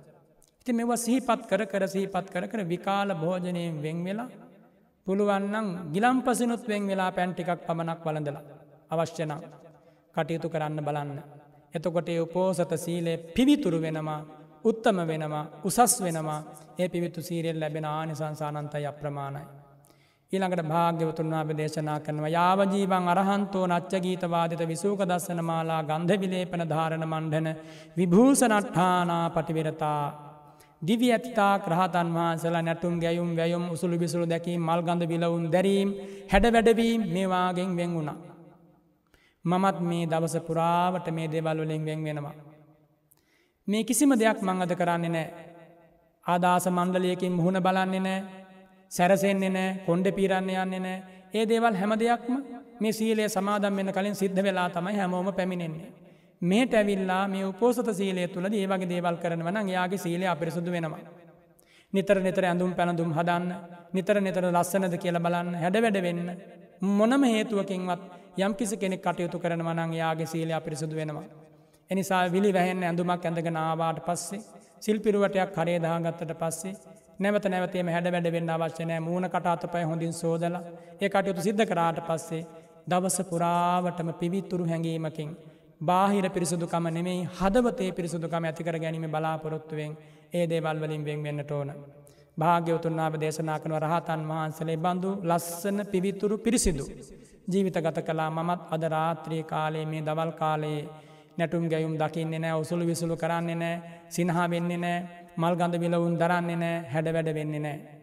ඉති මෙව සිහිපත් කර කර සිහිපත් කර කර විකාල භෝජනයෙන් වෙන් වෙලා පුළුවන්නම් ගිලම් පසිනුත් වෙන් වෙලා පැන්ටිකක් පමණක් වලඳලා අවශ්‍යනම් කටයුතු කරන්න බලන්න. එතකොට උපෝසත සීලේ පිවිතුරු වෙනවා උත්තම වෙනවා උසස් වෙනවා ඒ පිවිතු සීරෙල් ලැබෙන ආනිසංසානන්තයි අප්‍රමාණයි. ඊළඟට භාග්‍යවතුන් වහන්සේ දේශනා කරනවා යාවජීවන් අරහන්තෝ නච්චගීතවාදිත විසූක දස්සන මාලා ගන්ධ විලේපන ධාරණ මණ්ඩන විභූෂණට්ඨානා පටිවිරතා දිවි ඇත්තා ක්‍රහතන් වහන්සලා නැටුම් ගැයුම් වැයුම් උසුළු බිසුළු දැකීම මල් ගඳ විලවුන් දැරීම් හැඩ වැඩවීම් මේවාගෙන් වෙන් වුණා. මමත් මේ දවස පුරාවට මේ දෙවල් වලින් වෙන් වෙනවා. මේ කිසිම දෙයක් මං අද කරන්නේ නෑ. ආදාස මණ්ඩලයකින් මුහුණ බලන්නේ නෑ සැරසෙන්නේ නෑ කොන්්ඩ පීරන්න යන්නේ නෑ ඒ දේවල් හැම දෙයක්ම මේ සීලේ සමාදම් වෙන කලින් සිද්ධ වෙලා තමයි හැමෝම පැමිණෙන්නේ. මේට ඇවිල්ලා මේ උපෝසත සීලය තුළ ඒ වගේ දේවල් කරනවන යාගේ සීලය අපිරිසුදු වෙනවා. නිතර නිතර ඇඳුම් පැනඳුම් හදන්න නිතර නිතර ලස්සනද කියල බලන්න හැඩ වැඩ වෙන්න. මොනම හේතුවකින්වත් යම් කිසි කෙනෙක් කටයුතු කරනවනං යාගේ සීලය අපිරිසුදු වෙනවා. එනිසා විලි වැහෙන් ඇඳුමක් ඇඳගෙන ආවාට පස්සේ සිල්පිරුවටයක් කරේ දාගත්තට පස්සේ නැවත නැවතේම හැඩ වැඩවෙන්න අවශ්‍යනෑ මූුණ කටාත පය හොඳින් සෝදල ඒ කටයුතු සිද්ධ කරාට පස්සේ දවස පුරාවටම පිවිත්තුරු හැඟීමකින් බාහිර පිරිසුදුකම නෙමෙයි හදවතේ පිරිසුදුකම ඇතිකර ගැනීම බලාපොරොත්තුවෙන් ඒ දේවල් වලින් වෙන් වෙන්නට ඕන. භාග්‍යවතුන්නාව දේශනා කනව රහතන් වහන්සලේ බඳු ලස්සන පිවිතුරු පිරිසිදු. ජීවිත ගත කලා මමත් අද රාත්‍රී කාලයේ මේ දවල් කාලයේ නැටුම් ගැයුම් දකින්නේ නෑ උසුළු විසුළු කරන්නේ නෑ සිනහා වෙන්නේ නෑ මල් ගඳ විලවුන් දරන්නේ නෑ හැඩ වැඩ වෙන්නේ නෑ.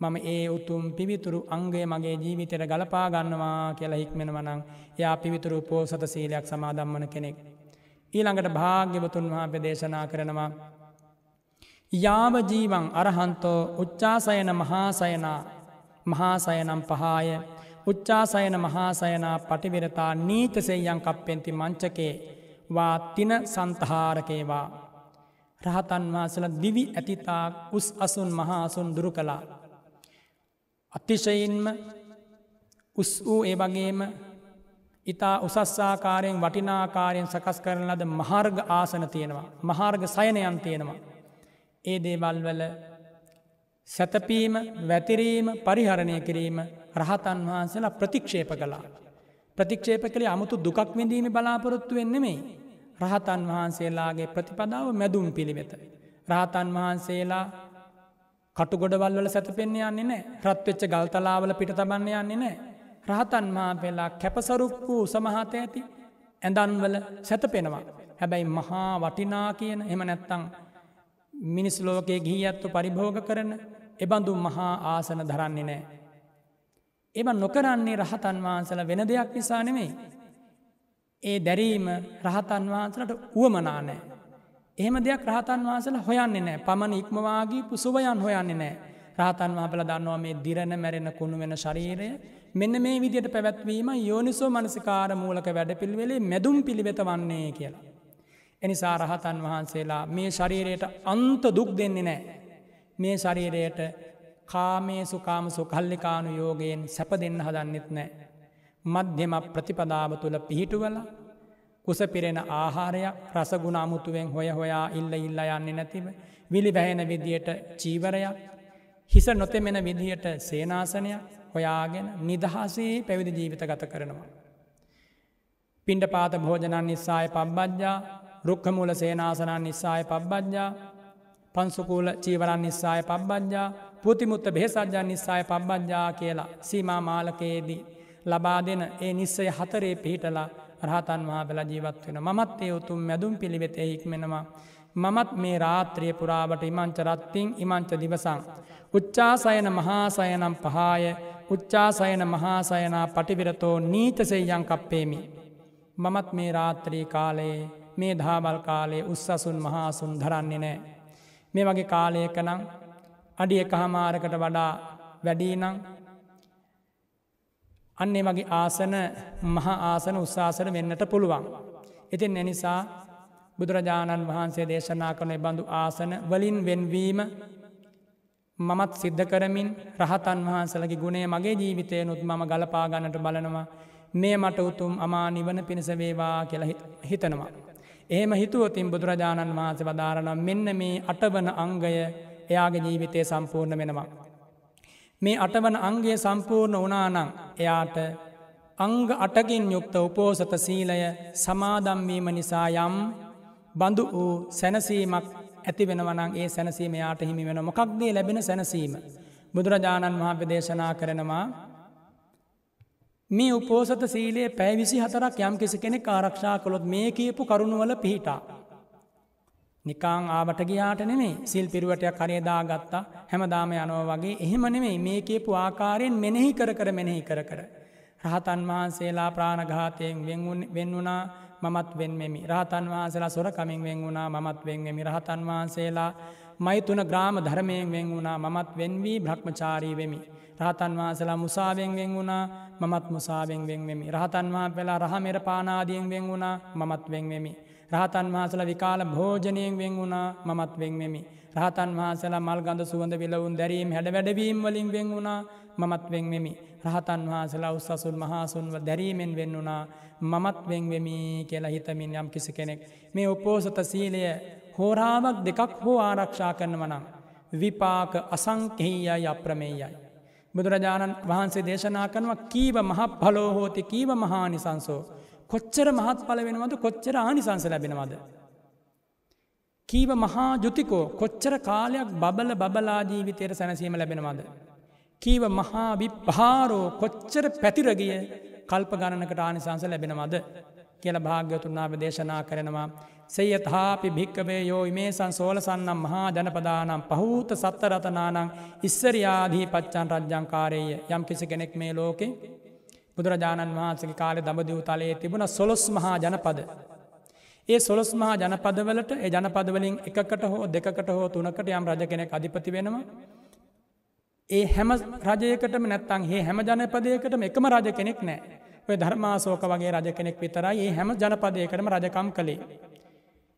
මම ඒ උතුම් පිවිතුරු අංගේ මගේ ජීවිතයට ගලපා ගන්නවා කියලා හික්මෙන වනං යා පිවිතුරු පෝසත සීලයක් සමාදම්මන කෙනෙක්. ඊළඟට භාග්‍යවතුන් වහා ප්‍රදේශනා කරනවා. යාවජීවන් අරහන්තෝ උච්චාසයන මහාසයනා මහාසයනම් පහාය උච්චාසයන මහාසයනා පටිවිරතා නීතසෙයන් කප්පෙන්ති මංචකේ වා තින සන්තහාරකේවා රහතන් වහසල දිවි ඇතිතාක් උස් අසුන් මහාසුන් දුරු කළා. අතිශයින්ම උස් වූ ඒ වගේම ඉතා උසස්සාකාරයෙන් වටිනාකාරයෙන් සකස් කරන ලද මහර්ග ආසන තියෙනවා. මහාර්ග සයනයන් තියෙනවා. ඒ දේවල් වල සැතපීම වැතිරීම පරිහරණය කිරීම රහතන් වහන්සේලා ප්‍රතික්ෂේප කලා. ප්‍රතික්ෂේප කළේ අමුතු දුකක් විඳීම බලාපොරොත්තු වෙන්නෙමෙයි. රහතන් වහන්සේලාගේ ප්‍රතිපදාව මැදුම් පිළිවෙත. රහතන් වහන්සේලා කටුගොඩවල් වල සැතපෙන්නේ යන්නේ නෑ රත්වෙච්ච ගල්තලාවල පිට තබන්න යන්නේ නෑ. රහතන් වහන්සේලා කැපසරුප්පු සමහත ඇති ඇඳන්වල සැතපෙනවා. හැබැයි මහා වටිනා කියන එම නැත්තං මිනිස් ලෝකයේ ගිහියත්තු පරිභෝග කරන එබඳු මහා ආසන දරන්නේ නෑ. එම නොකරන්නේ රහතන් වහන්සල වෙන දෙයක් නිසා නෙමෙයි. ඒ දැරීම රහතන් වහන්සලට වුවමනානෑ. එහෙම දෙයක් රහතන් වහන්සල හොයන්නේ නෑ පමණ ඉක්මවාගේ පුසුවයන් හොයන්නේ නෑ. රහතන් වහපල දන්නවා මේ දිරණ මැරෙන කුණු වෙන ශරීරය මෙන්න මේ විදියට පැවැත්වීම යෝනිසෝ මනසිකාර මූලක වැඩ පිළිවෙලේ මැදුම් පිළිවෙත වන්නේ කියලා. එනිසා රහතන් වහන්සේලා මේ ශරීරයට අන්ත දුක් දෙන්නේ නෑ. මේ ශරීරයට කාමේ සුකාම සුකල්ලිකානු යෝගයෙන් සැප දෙන්න හදන්නෙත් නෑ. මධ්‍යම ප්‍රතිපදාව තුළ පිහිටුවල කුස පිරෙන ආහාරයක් රසගුණ අමුතුවෙන් හොය හොයා ඉල්ල ඉල්ල යන්නේ නැතිව විලි බැහෙන විදියට චීවරයක් හිස නොතෙමෙන විදිහට සේනාසනයක් හොයාගෙන නිදහසේ පැවිදි ජීවිත ගත කරනවා. පින්ඩ පාත භෝජනන් නිසාය පබ්බජ්ජා රුක්කමූල සේනාසනන් නිසාය පබ්බජ්ජා පන්සුකූල චීවරන් නිසාය පබ්බජ්ජා පුතිමුත්ත බෙහෙසජ්ජන් නිසාය පබ්බජ්ජා කියලා සීමා මාලකයේදී ලබා දෙන ඒ නිස්සය හතරේ පිහිටලා රහතන් වහාබල ජීවත් වෙන මත් ඒ උතුම් මැදුම් පිළිවෙත හික්මෙනවා. මමත් මේ රාත්‍රිය පුරාවට ඉමංච රත්තිං ඉමංච දිවසං. උච්චාසයන මහාසයනම් පහාය උච්චාසයන මහාසයනා පටිවිරතෝ නීතසෙයන් කප්පේමි. මමත් මේ රාත්‍රී කාලයේ මේ ධාබල් කාලේ උත්සසුන් මහාසුන් ධරන්නේ නෑ. මේ වගේ කාලයකනං අඩිය කහමාරකට වඩා වැඩීනං අන්නේ වගේ ආසන මහ ආසන උත්සාසන වෙන්නට පුළුවන්. ඉතින් එනිසා බුදුරජාණන් වහන්සේ දේශනා කන බඳු ආසන වලින් වෙන්වීම මමත් සිද්ධ කරමින් රහතන් වහන්සලගේ ගුණේ මගේ ජීවිතය නුත් මම ගලපාගන්නට බලනවා මේ මට උතුම් අමා නිවන පිණිසවේවා කියලා හිතනවා. එහෙම හිතුවතින් බුදුරජාණන් වහන්සේ වදාරනම් මෙන්න මේ අටවන අංගය එයාගේ ජීවිතය සම්පූර්ණ වෙනවා. මේ අටවන අංගේ සම්පූර්ණ වනානං එයාට අංග අටකින් යුක්ත උපෝසත සීලය සමාදම්වීම නිසා යම් බඳු වූ සැනසීමක් ඇති වෙනවනං ඒ සැනසීම යාට හිමි වෙන මොකක්දේ ලැබෙන සැනසීම. බුදුරජාණන් වහන්ප දේශනා කරනවා මේ උපෝසත සීලයේ පැවිසි හතරක් යම් කිසි කෙනෙක් ආරක්ෂා කොළොත් මේ කියපු කරුණුවල පිහිටා. නිකාං ආවට ගියාට නෙමේ සිල් පිරුවටයක් කරේදා ගත්තා හැමදාම යනෝ වගේ එහෙම නෙමෙයි මේ කියපු ආකාරයෙන් මෙනෙහි කර කර මෙනෙහි කර කර. රහතන් වහන්සේලා ප්‍රාණඝාතයෙන් වෙන් වුණා මමත් වෙන්වෙමි. රහතන් වහන්සේලා සොරකමින් වෙන් වුණා මමත් වෙන්වෙමි. රහතන් වහන්සේලා මෛතුන ග්‍රාම ධර්මයෙන් වෙන් වුණා මමත් වෙන්වී බ්‍රහ්මචාරී වෙමි. රහතන් වහන්සලා මුසාවෙන් වෙන් වුණා මමත් මුසාවෙන් වෙන්වෙමි. රහතන් වහා වෙලා රහමෙර පානාදියෙන් වෙන් වුණා මමත් වෙන්වෙමි. රහතන් වහසල විකාල භෝජනයෙන් වෙන් වුණා මමත් වෙන්වෙමි. රහතන් වහසලා මල් ගඳ සුවඳ විලවුන් දැරීම හැඩ වැඩවීම් වලින් වෙන් වුණා මමත් වෙන්වෙමි. රහතන් වහසලා උත්සසුන් මහාසුන්ව දැරීමෙන් වෙන් වුණා මමත් වෙන්වෙමි කියලා හිතමින් යම් කිසි කෙනෙක්. මේ උපෝසත සීලය හෝරාවක් දෙකක් හෝ ආරක්ෂා කරනවනම්. විපාක අසංකෙහියයි අප්‍රමේයයි. බුදුරජාණන් වහන්සේ දේශනා කරනවා කීව මහත් පලෝහෝති කීව මහානිසංසෝ. කොච්චර මහත් පල වෙනවද කොච්චර ආනිසංස ලැබෙනවද. කීව මහා ජුතිකෝ කොච්චර කාලයක් බබල බබලාජීවිතයට සැනසීම ලැබෙනවද. කීව මහා විප්හාරෝ කොච්චර පැතිරගිය කල්ප ගණනකට ආනිසංස ලැබෙනවද කියල භාග්‍යතුන්නාව දේශනා කරනවා. සයථාපි භික්කවේ යෝ මේ සංසෝලසන්නම් මහා ජනපදානම් පහූත සත්තරතනානං ඉස්සරයාදී පච්චන් රජ්ජංකාරය යම් කිසි කෙනෙක් මේ ලෝකෙ බුදුරජාණන් වහන්සගේ කාලෙ දබදිව තලයේ තිබුණ සොලොස් මහා ජනපද. ඒ සොලොස් මහා ජනපදවලට ඒ ජනපදවලින් එකකට හෝ දෙකට හෝ තුනකට යම් රජ කෙනෙක් අධිපති වෙනවා. ඒ හැම රජයකටම නැත්තං ඒ හැම ජනපදයකටම එකම රජ කෙනෙක් නෑ ඔය ධර්මාසෝක වගේ රජ කෙනෙක් විතරයි ඒ හැම ජනපදයකටම රජකම් කළේ.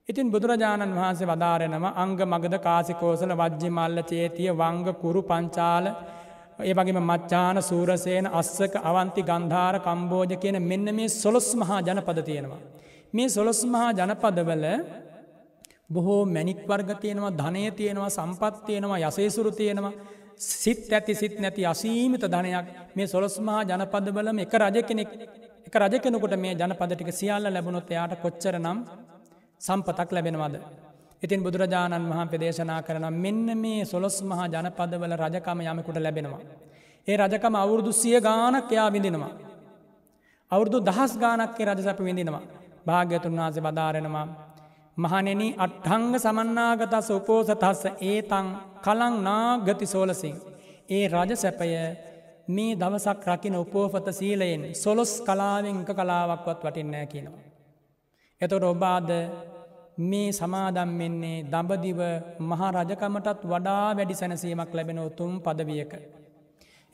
ඉතින් බුදුරජාණන් වහන්සේ වදාරෙනම අංග මගද කාසිකෝසල වජ්‍ය මල්ල චේතිය වංග කුරු පංචාල ඒ වගේම මච්චාන සූරසයන අස්සක අවන්ති ගන්ධාර කම්බෝජ කියන මෙන්න මේ සොලොස් මහා ජනපද තියෙනවා. මේ සොලොස් මහා ජනපදවල බොහෝ මැනික් වර්ග තියෙනවා ධනය තියෙනවා සම්පත් තියෙනවා යසේසුරු තියෙනවා සිත් ඇති සිත් නැති අසීමිත ධනයක් මේ සොලොස් මහා ජනපදවලම එක රජ කෙනෙක් එක රජ කෙනකුට මේ ජනපදටික සියල්ල ලැබුණොත් එයාට කොච්චර නම් සම්පතක් ලැබෙනවද. ඉතින් බුදුරජාණන් වහන්සේ දේශනා කරන මෙන්න මේ සොලොස් මහා ජනපදවල රජකම යමකුට ලැබෙනවා. ඒ රජකම අවුරුදු සිය ගානක් එයා විඳිනවා. අවුරුදු දහස් ගානක්කේ රජසැප විඳිනවා. භාග්‍යතුන් වහන්සේ බදාරෙනවා. මහනෙන අට්හංග සමන්නාගතස උපෝසතස්ස ඒතං කලං නාගති සෝලසිං. ඒ රජ සැපය මේ දවසක් රකින උපෝපත සීලයෙන් සොලොස් කලාවෙන්ක කලාවක්වත් වටින්නෑ කියනවා. එතොට ඔබාද මේ සමාදම් වෙන්නේ දඹදිව මහරජකමටත් වඩා වැඩි සැනසීමක් ලැබෙන උතුම් පදවියක.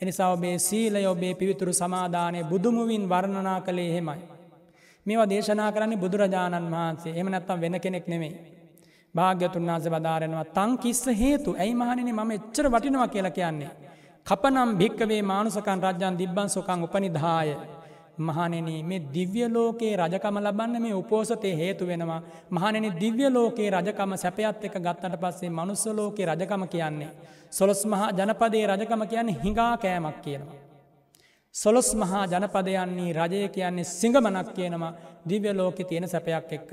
එනිසා ඔබේ සීලය ඔබේ පිවිතුරු සමාධානය බුදුමුවින් වර්ණනා කළේ හෙමයි. මේවා දේශනා කරන්නේ බුදුරජාණන් වහන්සේ එම නැත්තම් වෙන කෙනෙක් නෙමෙයි. භාග්‍යතුන් වහන්සේ බදාරෙනවා තං කිස්ස හේතු ඇයි මහණෙනි මම එච්චර වටිනවා කියලා කියන්නේ. කපනම් භික්කවේ මානුසකන් රජ්‍යන් දිබ්බන් සොකං උපනිදාය මහනෙන මේ දිව්‍ය ලෝකයේ රජකම ලබන්න මේ උපෝසතය හේතු වෙනවා. මහනෙන දිව්‍ය ලෝකයේ රජකම සැපයත් එක ගත්තට පස්සේ මනුස්ස ලෝකයේ රජකම කියන්නේ. සොලොස් මහා ජනපදයේ රජකම කියන්නේ හිඟා කෑමක් කියනවා. සොලොස් මහා ජනපදයන්නේ රජය කියන්නේ සිංගමනක් කියනවා දිව්‍ය ලෝකෙ තියෙන සැපයක් එක්ක.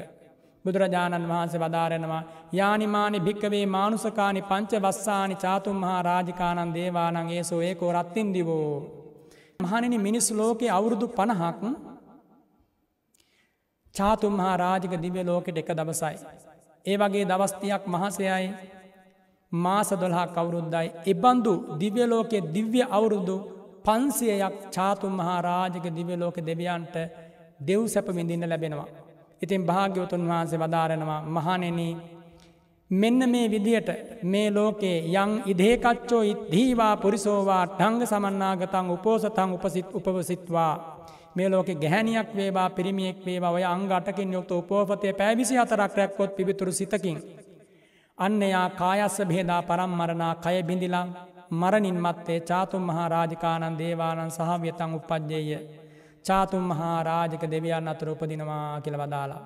බුදුරජාණන් වහන්සේ වදාරෙනවා යානිමානි භික්කවේ මානුසකානි පංච වස්සානි චාතුම් මහා රාජිකානන් දේවානන් ඒසෝ ඒකෝ රත්තින් දිවෝ. මහනිනි මිනිස් ලෝකෙ අවුරුදු පණහක් චාතුම් මහා රාජික දිව්‍ය ලෝකෙට එක දවසයි. ඒ වගේ දවස්තියක් මහසයයි මාස දොල්හා කවුරුද්දයි එබන්දු දිව්‍ය ලෝකෙ දිව්‍ය අවුරුදු පන්සියයක් චාතුම් මහා රාජක දිව්‍ය ලෝක දෙවියන්ට දෙව් සැප විඳින්න ලැබෙනවා. ඉතින් භාග්‍යවතුන් වහන්සේ වදාරෙනවා මහනෙන මෙන්න මේ විදියට මේ ලෝකේ යං ඉදේකච්චෝ ඉදීවා පුරිසෝවා ටංග සමන්නාගතං උපෝසතං උපසිත් උපවසිත්වා මේ ලෝක ගැහැනියක් වේවා පිරිමියෙක් වේවා ඔය අංග අටකින් යොක්ත උපෝපතය පැවිසි හතරක් රැක්කොත් පිවිතුරු සිතකින්. අන්න එයා කායස්ස බේදා පරම්මරණා කය බිඳිලා මරණින් මත්තේ චාතුම් මහා රාජිකානන් දේවානන් සහවියතං උපද්ජේය චාතුම් මහා රාජක දෙවියන් අතර උපදිනවා කියල වදාලා.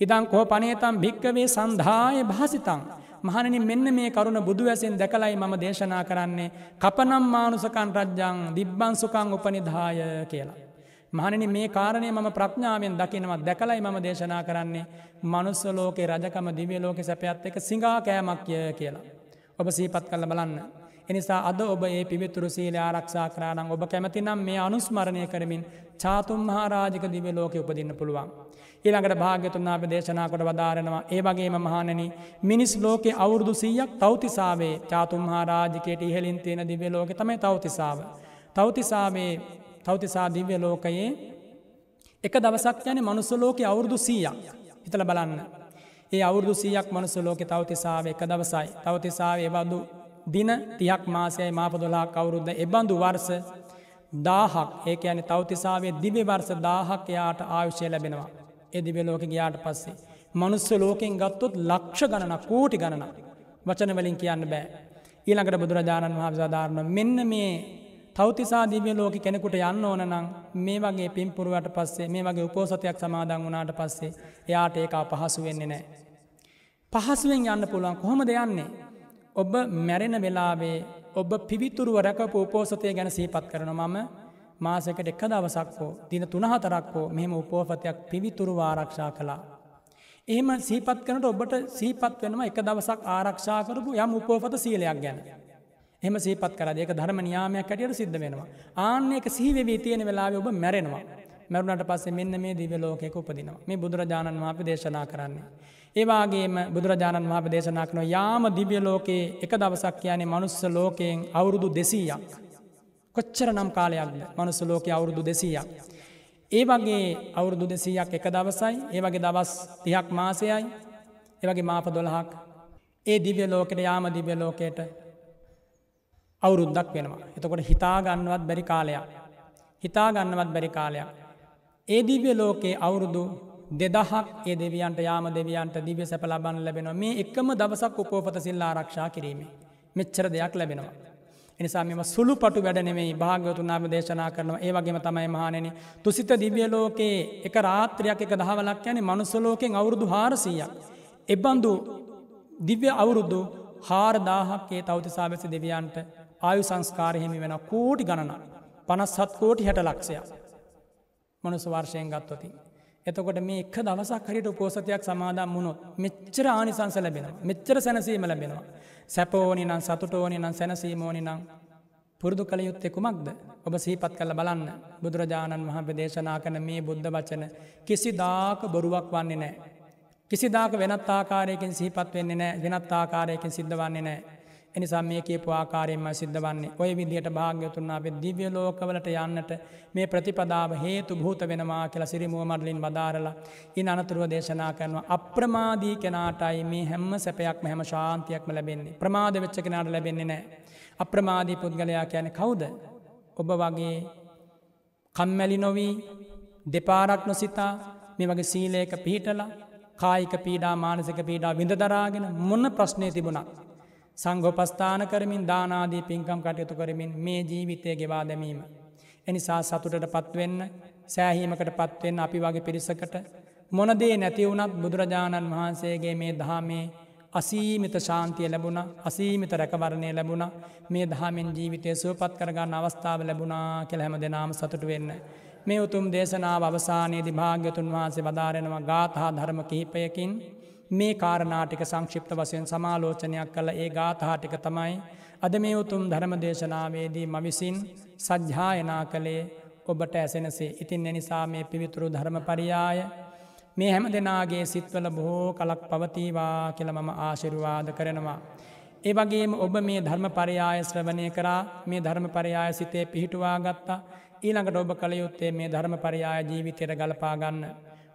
ඉදං කෝ පනේතම් භික්කවේ සන්ධාය භාසිතං. මහනනි මෙන්න මේ කරුණ බුදු වැසෙන් දැකලයි මම දේශනා කරන්නේ කපනම් මානුසකන් රජ්ජං දිබ්බන්සුකං උපනිධාය කියලා. මහනනි මේ කාරණය මම ප්‍රඥාවෙන් දකිනවත් දැකලයි මම දේශනා කරන්නේ මනුස්ස ලෝකේ රජකම දිවිය ලෝක සැපයත් එක සිංහා කෑමක්ය කියලා. ඔබ සීපත් කල්ල බලන්න. එනිසා අද ඔබ ඒ පිවිතුරු සීල ආරක්ෂා කරානම් ඔබ කැමතිනම් මේ අනුස්මරණය කරමින් චාතුම් මහාරාජික දිව ලෝක උපදින්න පුළුවන්. ඊළඟට භාග්‍යතුන්නාප දේශනාකොට වදාරෙනවා ඒ වගේම මහානන මිනිස් ලෝකෙ අවුරදු සීයක් තෞතිසාාවේ චාතුම් මහාරාජිකයට ඉහලින් තියෙන දිව්‍ය ලෝක තමයි තෞතිසාාව. තෞතිසාාවේ තෞතිසා දිව්‍ය ලෝකයේ එක දවසක් යන මනුස්ස ලෝක අවුරදු සීයක් හිතල බලන්න. ඒ අවුරදු සීයක් මනුස්ස ලෝක තෞතිසාාව එක දවසයි තෞතිසාාවේ බදු දින තියක් මාසයයි මාපදොලා කවුරුද්ද එබඳු වර්ස දාහක් ඒක ඇන තවතිසාාවේ දිවි වර්ස දාහක් එයාට ආයුෂය ලැබෙනවා. එ දිවි ලෝක ගයාට පස්සේ. මනුස්ස ලෝකෙන් ගත්තොත් ලක්ෂ ගණන කෝටි ගණන වචන වලින් කියන්න බෑ. ඊළඟට බුදුරජාණන් වහන්සාධාරණ මෙන්න මේ තවතිසා දිවිය ලෝක කෙනෙකුට යන්න ඕන නම් මේ වගේ පින්පුරුවට පස්සේ මේ වගේ උපෝසතයක් සමාදන් වනාට පස්සේ එයාට ඒක පහසු වෙන්නේ නෑ. පහසුවෙන් යන්න පුළුවන් කොහොම දෙයන්නේ ඔබ මැරෙන වෙලාවේ ඔබ පිවිතුරුව රැකපු උපෝසතය ගැන සීපත් කරන මම මාසකට එක්ක දවසක් හෝ දින තුනහතරක් හෝ මෙහෙම උපෝපතයක් පිවිතුරු ආරක්ෂා කළා. එහෙම සීපත් කනට ඔබට සීපත් වෙනම එක දවසක් ආරක්ෂා කරපු යම් උපෝපත සීලයක් ගැන. එම සීපත් කර ඒක ධර්ම නියාමයක් ඇටියට සිද්ධ වෙනවා. ආන්නේක සීවවී තියෙන වෙලාව ඔබ මැරෙනවා. මැරුණට පස්සේ මෙන්න මේ දිව ලෝකෙක උපදිනවා මේ බුදුරජාණන් වාපි දේශනා කරන්නේ. ඒවාගේම බුදුරජාණන් වහප දේශනා කන යාම දිව්‍ය ලෝකයේ එක දවසක් යනේ මනුස්ස ලෝකයෙන් අවුරුදු දෙසීයක්. කොච්චර නම් කාලයක්ද මනුස්ස ලෝක අවුරුදු දෙසීයක්. ඒ වගේ අවුරුදු දෙසීයක් එක දවසයි ඒ වගේ දවස් තියක් මාසයයි ඒවගේ මාප දොළහක් ඒ දිව්‍ය ලෝකෙට යාම දිව්‍ය ලෝකයට අවුරුද්දක් වෙනවා. එතකොට හිතාගන්නවත් බැරි කාලයක්. හිතාගන්නවත් බැරි කාලයක්. ඒ දිව්‍ය ලෝකයේ අවුරුදු දෙදහක් ඒ දෙවියන්ට යාම දෙවියන්ට දිව්‍ය සැප ලබන් ලැබෙනවා මේ එකම දවසක් උපෝපත සිල් ආරක්ෂා කිරීම. මෙච්චර දෙයක් ලැබෙනවා. එනිසා මෙම සුළු පටු වැඩනෙමයි භාග්‍යවතුනාම දේශනා කරනවා ඒ වගේම තමයි මහනෙන තුසිත දිව්‍ය ලෝකයේ එක රාත්‍රයක් එක දහවලක් යන මනුස්සලෝකෙන් අවුරුදු හාරසීයක්. එබන්දු දිව්‍ය අවුරුදු හාරදාහක්කේ තවතිසාබැසි දෙවියන්ට ආයු සංස්කාරහෙමි වෙන කෝටි ගණන පනස්සත් කෝටි හැට ලක්ෂයක් මනුස වර්ශයෙන් ගත්වති. එතකොට මේ එක් දවසක් හරිට උපෝසතයක් සමාදම් වුණොත් මෙච්චර ආනිසංස ලැබෙනවා. මෙච්චර සැනසීම ලැබෙනවා. සැපෝනි නම් සතුටෝනි නම් සැනසීමෝනි නම් පුරුදු කළ යුත්තෙ කුමක්ද? ඔබ සීපත් කළ බලන්න. බුදුරජාණන් වහන්සේ දේශනා කන මේ බුද්ධ වචන කිසි දාක බොරුවක් වන්නේ නෑ. කිසිදාක වෙනත් ආකාරයකින් සීපත් වෙන්නේ නෑ වෙනත් ආකාරයකින් සිද්ධ වන්නේ නෑ එනිසා මේ කියපු ආකාරයෙන්ම සිද්ධ වන්නේ. ඔය විදිහට භාග්‍යතුන් අපේ දිව්‍ය ලෝකවලට යන්නට මේ ප්‍රතිපදාව හේතු භූත වෙනවා කියලා සිරිමුව මඩලින් බදාරලා ඉන් අනතුරුව දේශනා කරනවා අප්‍රමාදී කෙනාටයි මේ හැම්ම සැපයක්ම හැම ශාන්තියක්ම ලැබෙන්නේ. ප්‍රමාද වෙච්ච කෙනාට ලැබෙන්නේ නෑ අප්‍රමාදී පුද්ගලයා කියන කවුද? ඔබ වගේ කම්මැලි නොවී දෙපාරක් නොසිතා මේ වගේ සීලයක පිහිටලා කායික පීඩා මානසික පීඩා විඳ දරාගෙන මොන්න ප්‍රශ්නය තිබුණා සංගෝපස්ථාන කරමින් දානාදී පින්කම් කටයුතු කරමින් මේ ජීවිතය ගෙවා දැමීම. එනිසා සතුටට පත්වෙන්න සෑහීමකට පත්වෙන් අපි වගේ පිරිසකට මොනදේ නැති වුණත් බුදුරජාණන් වහන්සේගේ මේ දහමේ අසීමිත ශාන්තිය ලැබුණ අසීමිත රැකවරණය ලැබුණ මේ දහමෙන් ජීවිතය සුවපත් කරගන්න අවස්ථාව ලැබුණා කෙළ හැම දෙනාම සතුට වෙන්න. මේ උතුම් දේශනාව අවසානයේදි භාග්‍යතුන් වහන්සේ වදාරෙනවා ගාථහා ධර්ම කිහිපයකින් මේ කාරණාටික සංක්ෂිප්ත වසයෙන් සමාලෝචනයක් කළ ඒ ගාථාටික තමයි අද මේ උතුම් ධර්ම දේශනාවේදී මවිසින් සජ්‍යායනා කළේ ඔබට ඇසෙනසේ ඉතින් එනිසා මේ පිවිතුරු ධර්ම පරියාය මේ හැම දෙනාගේ සිත්වල බොහෝ කලක් පවතීවා කියල මම ආශිරුවාද කරනවා. ඒ වගේම ඔබ මේ ධර්ම පරියාය ශ්‍රවණය කරා මේ ධර්ම පරියාය සිතේ පිහිටුවා ගත්තා ඊළඟට ඔබ කළ යුත්තේ මේ ධර්ම පරියාය ජීවිතයට ගලපාගන්න.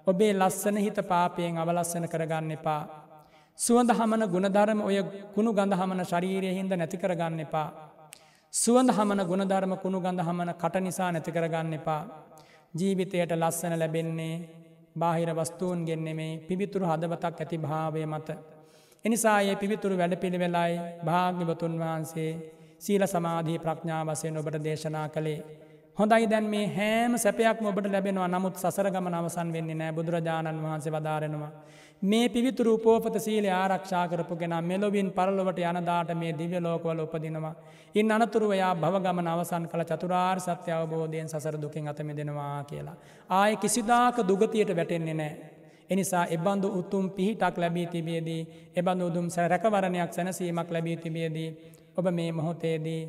ඔබේ ලස්සන හිත පාපයෙන් අවලස්සන කරගන්න එපා. සුවඳ හමන ගුණධර්ම ඔය කුණු ගඳ හමන ශරීරය හින්ද නැති කරගන්න එපා. සුවඳ හමන ගුණධර්ම කුණු ගඳ හමන කට නිසා නැති කරගන්න එපා. ජීවිතයට ලස්සන ලැබෙන්නේ බාහිර වස්තුූන් ගෙන්නෙමේ පිවිතුරු හදවතක් ඇති භාවය මත. එනිසා ඒ පිවිතුරු වැඩ පිළිවෙලයි භාග්‍යවතුන් වහන්සේ සීල සමාධී ප්‍රඥාවසයෙන් ඔබට දේශනා කළේ. හොඳයි දැන් මේ හෑම සැපයක්ම ඔබට ලැබෙනවා නමුත් සසර ගමන අවසන් වෙන්නේ නෑ බුදුරජාණන් වහන්සේ වදාරෙනවා. මේ පිවිතුරු පෝපත සීල ආරක්ෂා කරපුගෙන මෙලොවින් පරලොවට යනදාට මේ දිව්‍ය ලෝකවල උපදිනවා. ඉන් අනතුරුවයා භවගමන අවසන් කළ චතුරාර් සත්‍ය අවබෝධයෙන් සසර දුකින් අතම දෙනවා කියලා. ආය කිසිදාක දුගතියට වැටෙන්නේ නෑ. එනිසා එබඳු උතුම් පිහිටක් ලැබී තිබියදී එබඳු උදුම් සැරැකවරණයක් සැනසීමක් ලැබී තිබියදී ඔබ මේ මොහොතේදී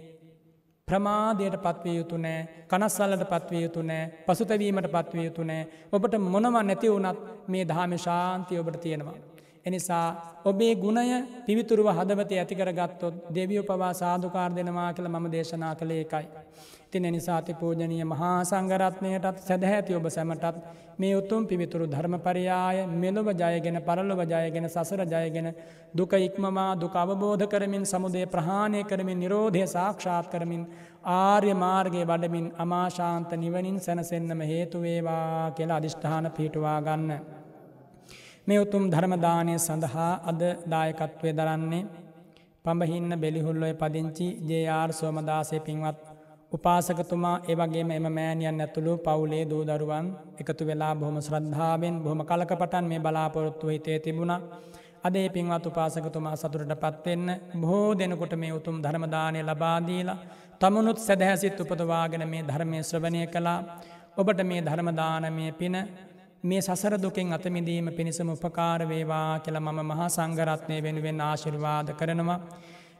ප්‍රමාදයට පත්විය යුතු නෑ කනස්සල්ලට පත්විය යුතු නෑ පසුතැවීමට පත්විය යුතු නෑ ඔබට මොනව නැති වුනත් මේ දහම ශාන්තිය ඔබට තියෙනවා. එනිසා ඔබේ ගුණය පිවිතුරුව හදවතය ඇතිකර ගත්තොත් දෙවියෝ පවා සාධකාර දෙනවා කියල මම දේශනා කළේ එකයි. තින නිසාති පූජනීය මහා සංගරත්නයටත් සැදැහැති ඔබ සැමටත් මේ උතුම් පිවිතුරු ධර්මපරියාය මෙලොව ජයගෙන පරලොව ජයගෙන සසර ජයගෙන දුක ඉක්මමා දුක අවබෝධ කරමින් සමුදේ ප්‍රහාණය කරමින් නිරෝධය සාක්ෂාත් කරමින් ආර්ය මාර්ගය වඩමින් අමාශාන්ත නිවනින් සැනසෙන්න්නම හේතුවේවා කියලා අධිෂ්ඨාන පිහිටුවා ගන්න. මේ උතුම් ධර්මදානය සඳහා අද දායකත්වය දරන්නේ පඹහින්න බෙලිහුල්ලොය පදිංචි ජේආර් සෝමදාසය පින්වත් උපාසකතුමා ඒවගේම එම මෑනියන් ඇතුළු පවුලේ දූදරුවන් එකතු වෙලා බොහොම ශ්‍රද්ධාවෙන් බොහොම කලකපටන් මේ බලාපොරොත්තු හිතේ තිබුණ අදේ පින්වත් උපාසකතුමා සතුරට පත්වෙන්න බොහෝ දෙනකොට මේ උතුම් ධර්මදානය ලබාදීලා තමනුත් සැදැහැසිත් උපදවාගෙන මේ ධර්මය ශ්‍රවණය කළා ඔබට මේ ධර්මදානමය පින මේ සසර දුකින් අතමිදීම පිණිසම උපකාර වේවා කියල මම මහා සංගරත්නය වෙනුවෙන් ආශිර්වාද කරනවා.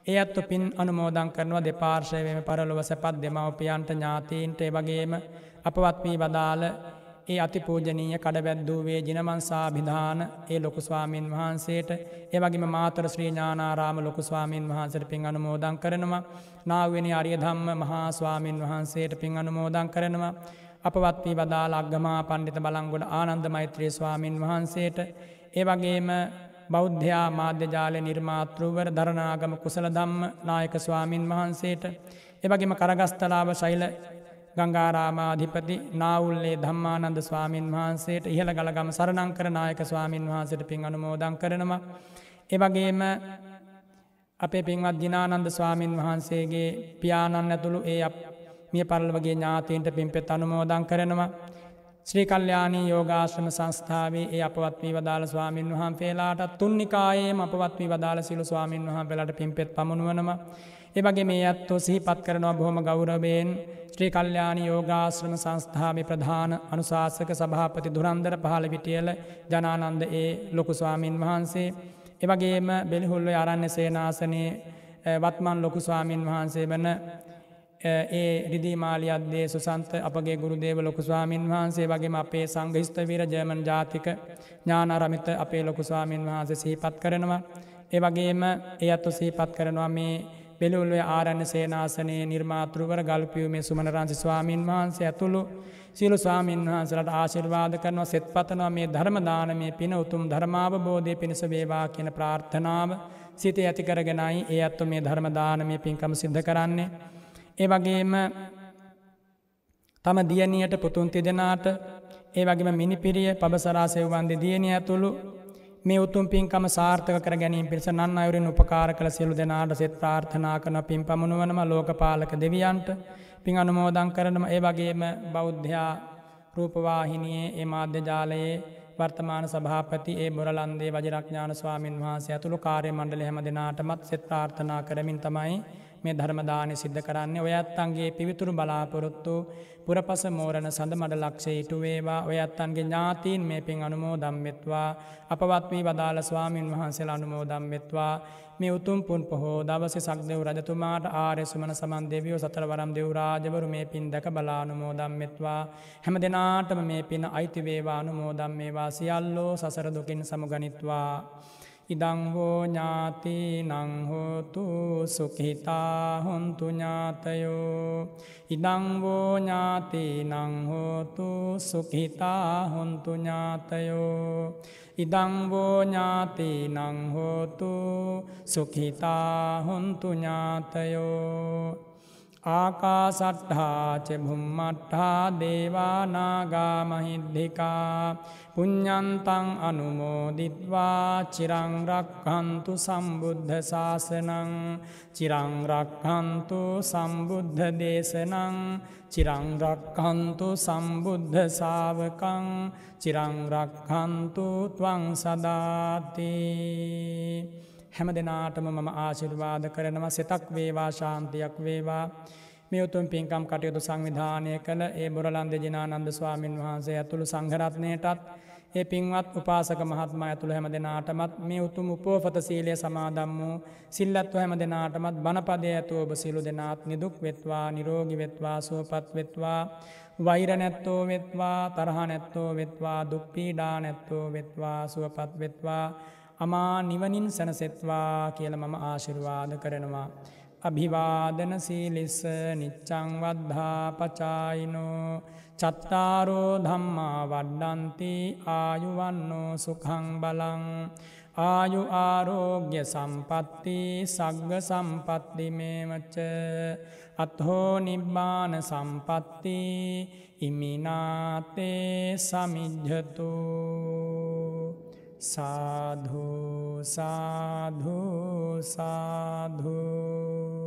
ඒ අත්තු පින් අනුමෝදං කරනවා දෙපාර්ශයවම පරලොව සැපත් දෙමවපියන්ට ඥාතීන්ට වගේම අපවත් වී වදාළ ඒ අතිපූජනීය කඩවැද්දූවේ ජිනමන්සා භිධාන ඒ ලොකුස්වාමීන් වහන්සේට ඒවගේම මාතර ශ්‍රී ඥානාරාම ලොකුස්වාමීන් වහන්සට පින් අනුමෝදං කරනවා. නාවනි අරිය ධම්ම මහා ස්වාමීන් වහන්සේට පින් අනුමෝදං කරනවා. අපවත් වී වදාළ අග්ගමා පණ්ඩිත බලංගොඩ ආනන්ද මෛත්‍රී ස්වාමීන් වහන්සේට ඒ වගේම බෞද්ධයා මාධ්‍යජාල නිර්මාතෘවර දරනාගම කුසල දම්ම නායක ස්වාමීන් වහන්සේට එවගේම කරගස්තලාව ශෛල ගංගාරාමාධිපති නාවුල්ලේ ධම්මානන්ද ස්වාමීන් වහන්සේට ඉහළ ගලගම සරණංකර නායක ස්වාමීන් වහන්සට පින් අනුමෝදං කරනවා. එවගේම අපේ පින්වත් දිනානන්ද ස්වාමීන් වහන්සේගේ පියාණන් ඇතුළු ඒ මිය පරල්වගේ ඥාතීන්ට පින්පෙත් අනුමෝදං කරනවා. ශ්‍රී කල්්‍යයානී යෝගාශ්‍රම සංස්ථාවේ ඒ අපවත් වී වදාළ ස්වාමීන් වහන්සේලාට තුන්නිකායේම අපවත් වී වදාළ සිලු ස්වාමීන් වහන් පෙලට පින්පෙත් පමුණුවනම. එවගේ මේ ඇත්තෝ සිහිපත් කරනවා බොහොම ගෞරවයෙන් ශ්‍රී කල්්‍යයානි යෝගාශ්‍රම සංස්ථාව ප්‍රධාන අනුශාසක සභාපති දුරන්දර පහළ විටියල ජනානන්ද ඒ ලොකු ස්වාමීන් වහන්සේ. එවගේම බෙලිහුල්ල අරන්න සේනාසනයේ වත්මන් ලොකු ස්වාමීන් වහන්සේ වන ඒ රිදිමාලියද්දේ සුසන්ත අපගේ ගුරුදේව ලොකු ස්වාමීන් වහන්සේ වගේම අපේ සංගහිස්තවීර ජයමන් ජාතික ඥානරමිත අපේ ලොකු ස්වාමීන් වහන්සේ සිහිපත් කරනවා. ඒ වගේම ඒ අත්තු සිහිපත් කරනවා මේ පෙළුල්ුව ආරණ සේනාසනයේ නිර්මාතෘවර ගල්පියුමේ සුමනරංසි ස්වාමීන් වහන්සේ ඇතුළු සියලු ස්වාමීන් වහන්සලට ආශිර්වාද කරනවා සෙත් පතනවා මේ ධර්මදානමය පින උතුම් ධර්මාවබෝධය පිණිස වේවා කියන ප්‍රාර්ථනාව සිත ඇතිකරගෙනයි ඒ අත්තු මේ ධර්මදානමය පින්කම සිද්ධ කරන්නේ. ඒ වගේම තම දියණියට පුතුන් තිදෙනාට ඒ වගේම මිනිපිරිය පබසරාසයවන්ද දියණිය ඇතුළු මේ උතුම් පින්කම සාර්ථක කර ගැනීම පිරිස නන් අයුරින් උපකාර කළ සියලු දෙනාට සෙත් ප්‍රාර්ථනා කරන පින් පමුණුවනම ලෝකපාලක දෙවියන්ට පින් අනුමෝදං කරනම ඒ වගේම බෞද්ධයා රූපවාහිනියේ ඒ මාධ්‍යජාලයේ වර්තමාන සභාපති ඒ බොරලන්දේ වජරඥාන ස්වාමීන් වහන්සේ ඇතුළු කාර්ය මණ්ඩල හැම දෙනාටමත් සෙත් ප්‍රාර්ථනා කරමින් තමයි මේ ධර්මදානය සිද්ධ කරන්නේ ඔය අත්තන්ගේ පිවිතුරු බලාපොරොත්තු පුරපස මෝරණ සඳ මඩ ලක්ෂේ ඉටුවේවා ඔය අත්තන්ගේ ඥාතීන් මේ පින් අනුමෝ දම්වෙත්වා අපවත් වී වදාළ ස්වාමීන් වහන්සේල අනුමෝ දම්වෙත්වා මේ උතුම් පුන් පොහෝ දවස සක්දෙව් රජතුමාට ආර්ය සුමන සමන් දෙවියෝ සතරවරම් දෙවරාජවරු මේ පින් දැක බලානුමෝදම් මෙත්වා හැම දෙනාටම මේ පින අයිතිවේවානුමෝදම් මේවා සියල්ලෝ සසර දුකින් සමුගනිත්වා. ඉදංවෝ ඥාති නංහෝතු සුකහිතා හොන්තු ඥාතයෝ. ඉදංවෝ ඥාති නංහෝතු සුකහිතා හොන්තු ඥාතයෝ. ඉදංවෝ ඥාති නංහෝතු සුකහිතා හොන්තු ඥාතයෝ. ආකාසට්හාච බුම්මට්හා දේවානාගා මහිද්දිකා පුඤ්ඥන්තං අනුමෝදිත්වා චිරංරක්හන්තු සම්බුද්ධ ශාසනං චිරංරක්හන්තු සම්බුද්ධ දේශනං චිරංරක්හන්තු සම්බුද්ධ සාවකං චිරංරක්හන්තු ත්වං සදාති හැම දෙනාටම මම ආශිර්වාද කරනවා. සෙතක් වේවා ශාන්තියක් වේවා. මේ උතුම් පින්කම් කටයුතු සංවිධානය කළ ඒ බොරලන්ද ජිනානන්ද ස්වාමීන් වහන්සේ ඇතුළු සංඝරත්නයටත් ඒ පින්වත් උපාසක මහත්මා ඇතුළ හැම දෙනාටමත් මේ උතුම් උපෝපත සීලය සමාදම් වූ සිල්ලත්ව හැම දෙනාටමත් බණපදය ඇතු ඔබ සිලු දෙනාත් නිදුක් වෙත්වා නිරෝගි වෙත්වා සුවපත් වෙත්වා වෛර නැත්තෝ වෙත්වා තරහ නැත්තෝ වෙත්වා දුක්පීඩා නැත්තෝ වෙත්වා සුවපත් වෙත්වා. අමා නිවනින් සැනසෙත්වා කියල මම ආශිර්වාද කරනවා. අභිවාදන සීලිස්ස නිච්චං වද්ධා පචායිනෝ. චත්තාරෝ ධම්මා වඩ්ඩන්ති ආයුවන්නෝ සුකං බලං. ආයු ආරෝග්‍ය සම්පත්ති සග්ග සම්පත්තිමේමච අත්හෝ නිබ්බාන සම්පත්ති ඉමිනාතේ සමිජ්ජතු. සාධූ සාධූ සාධූ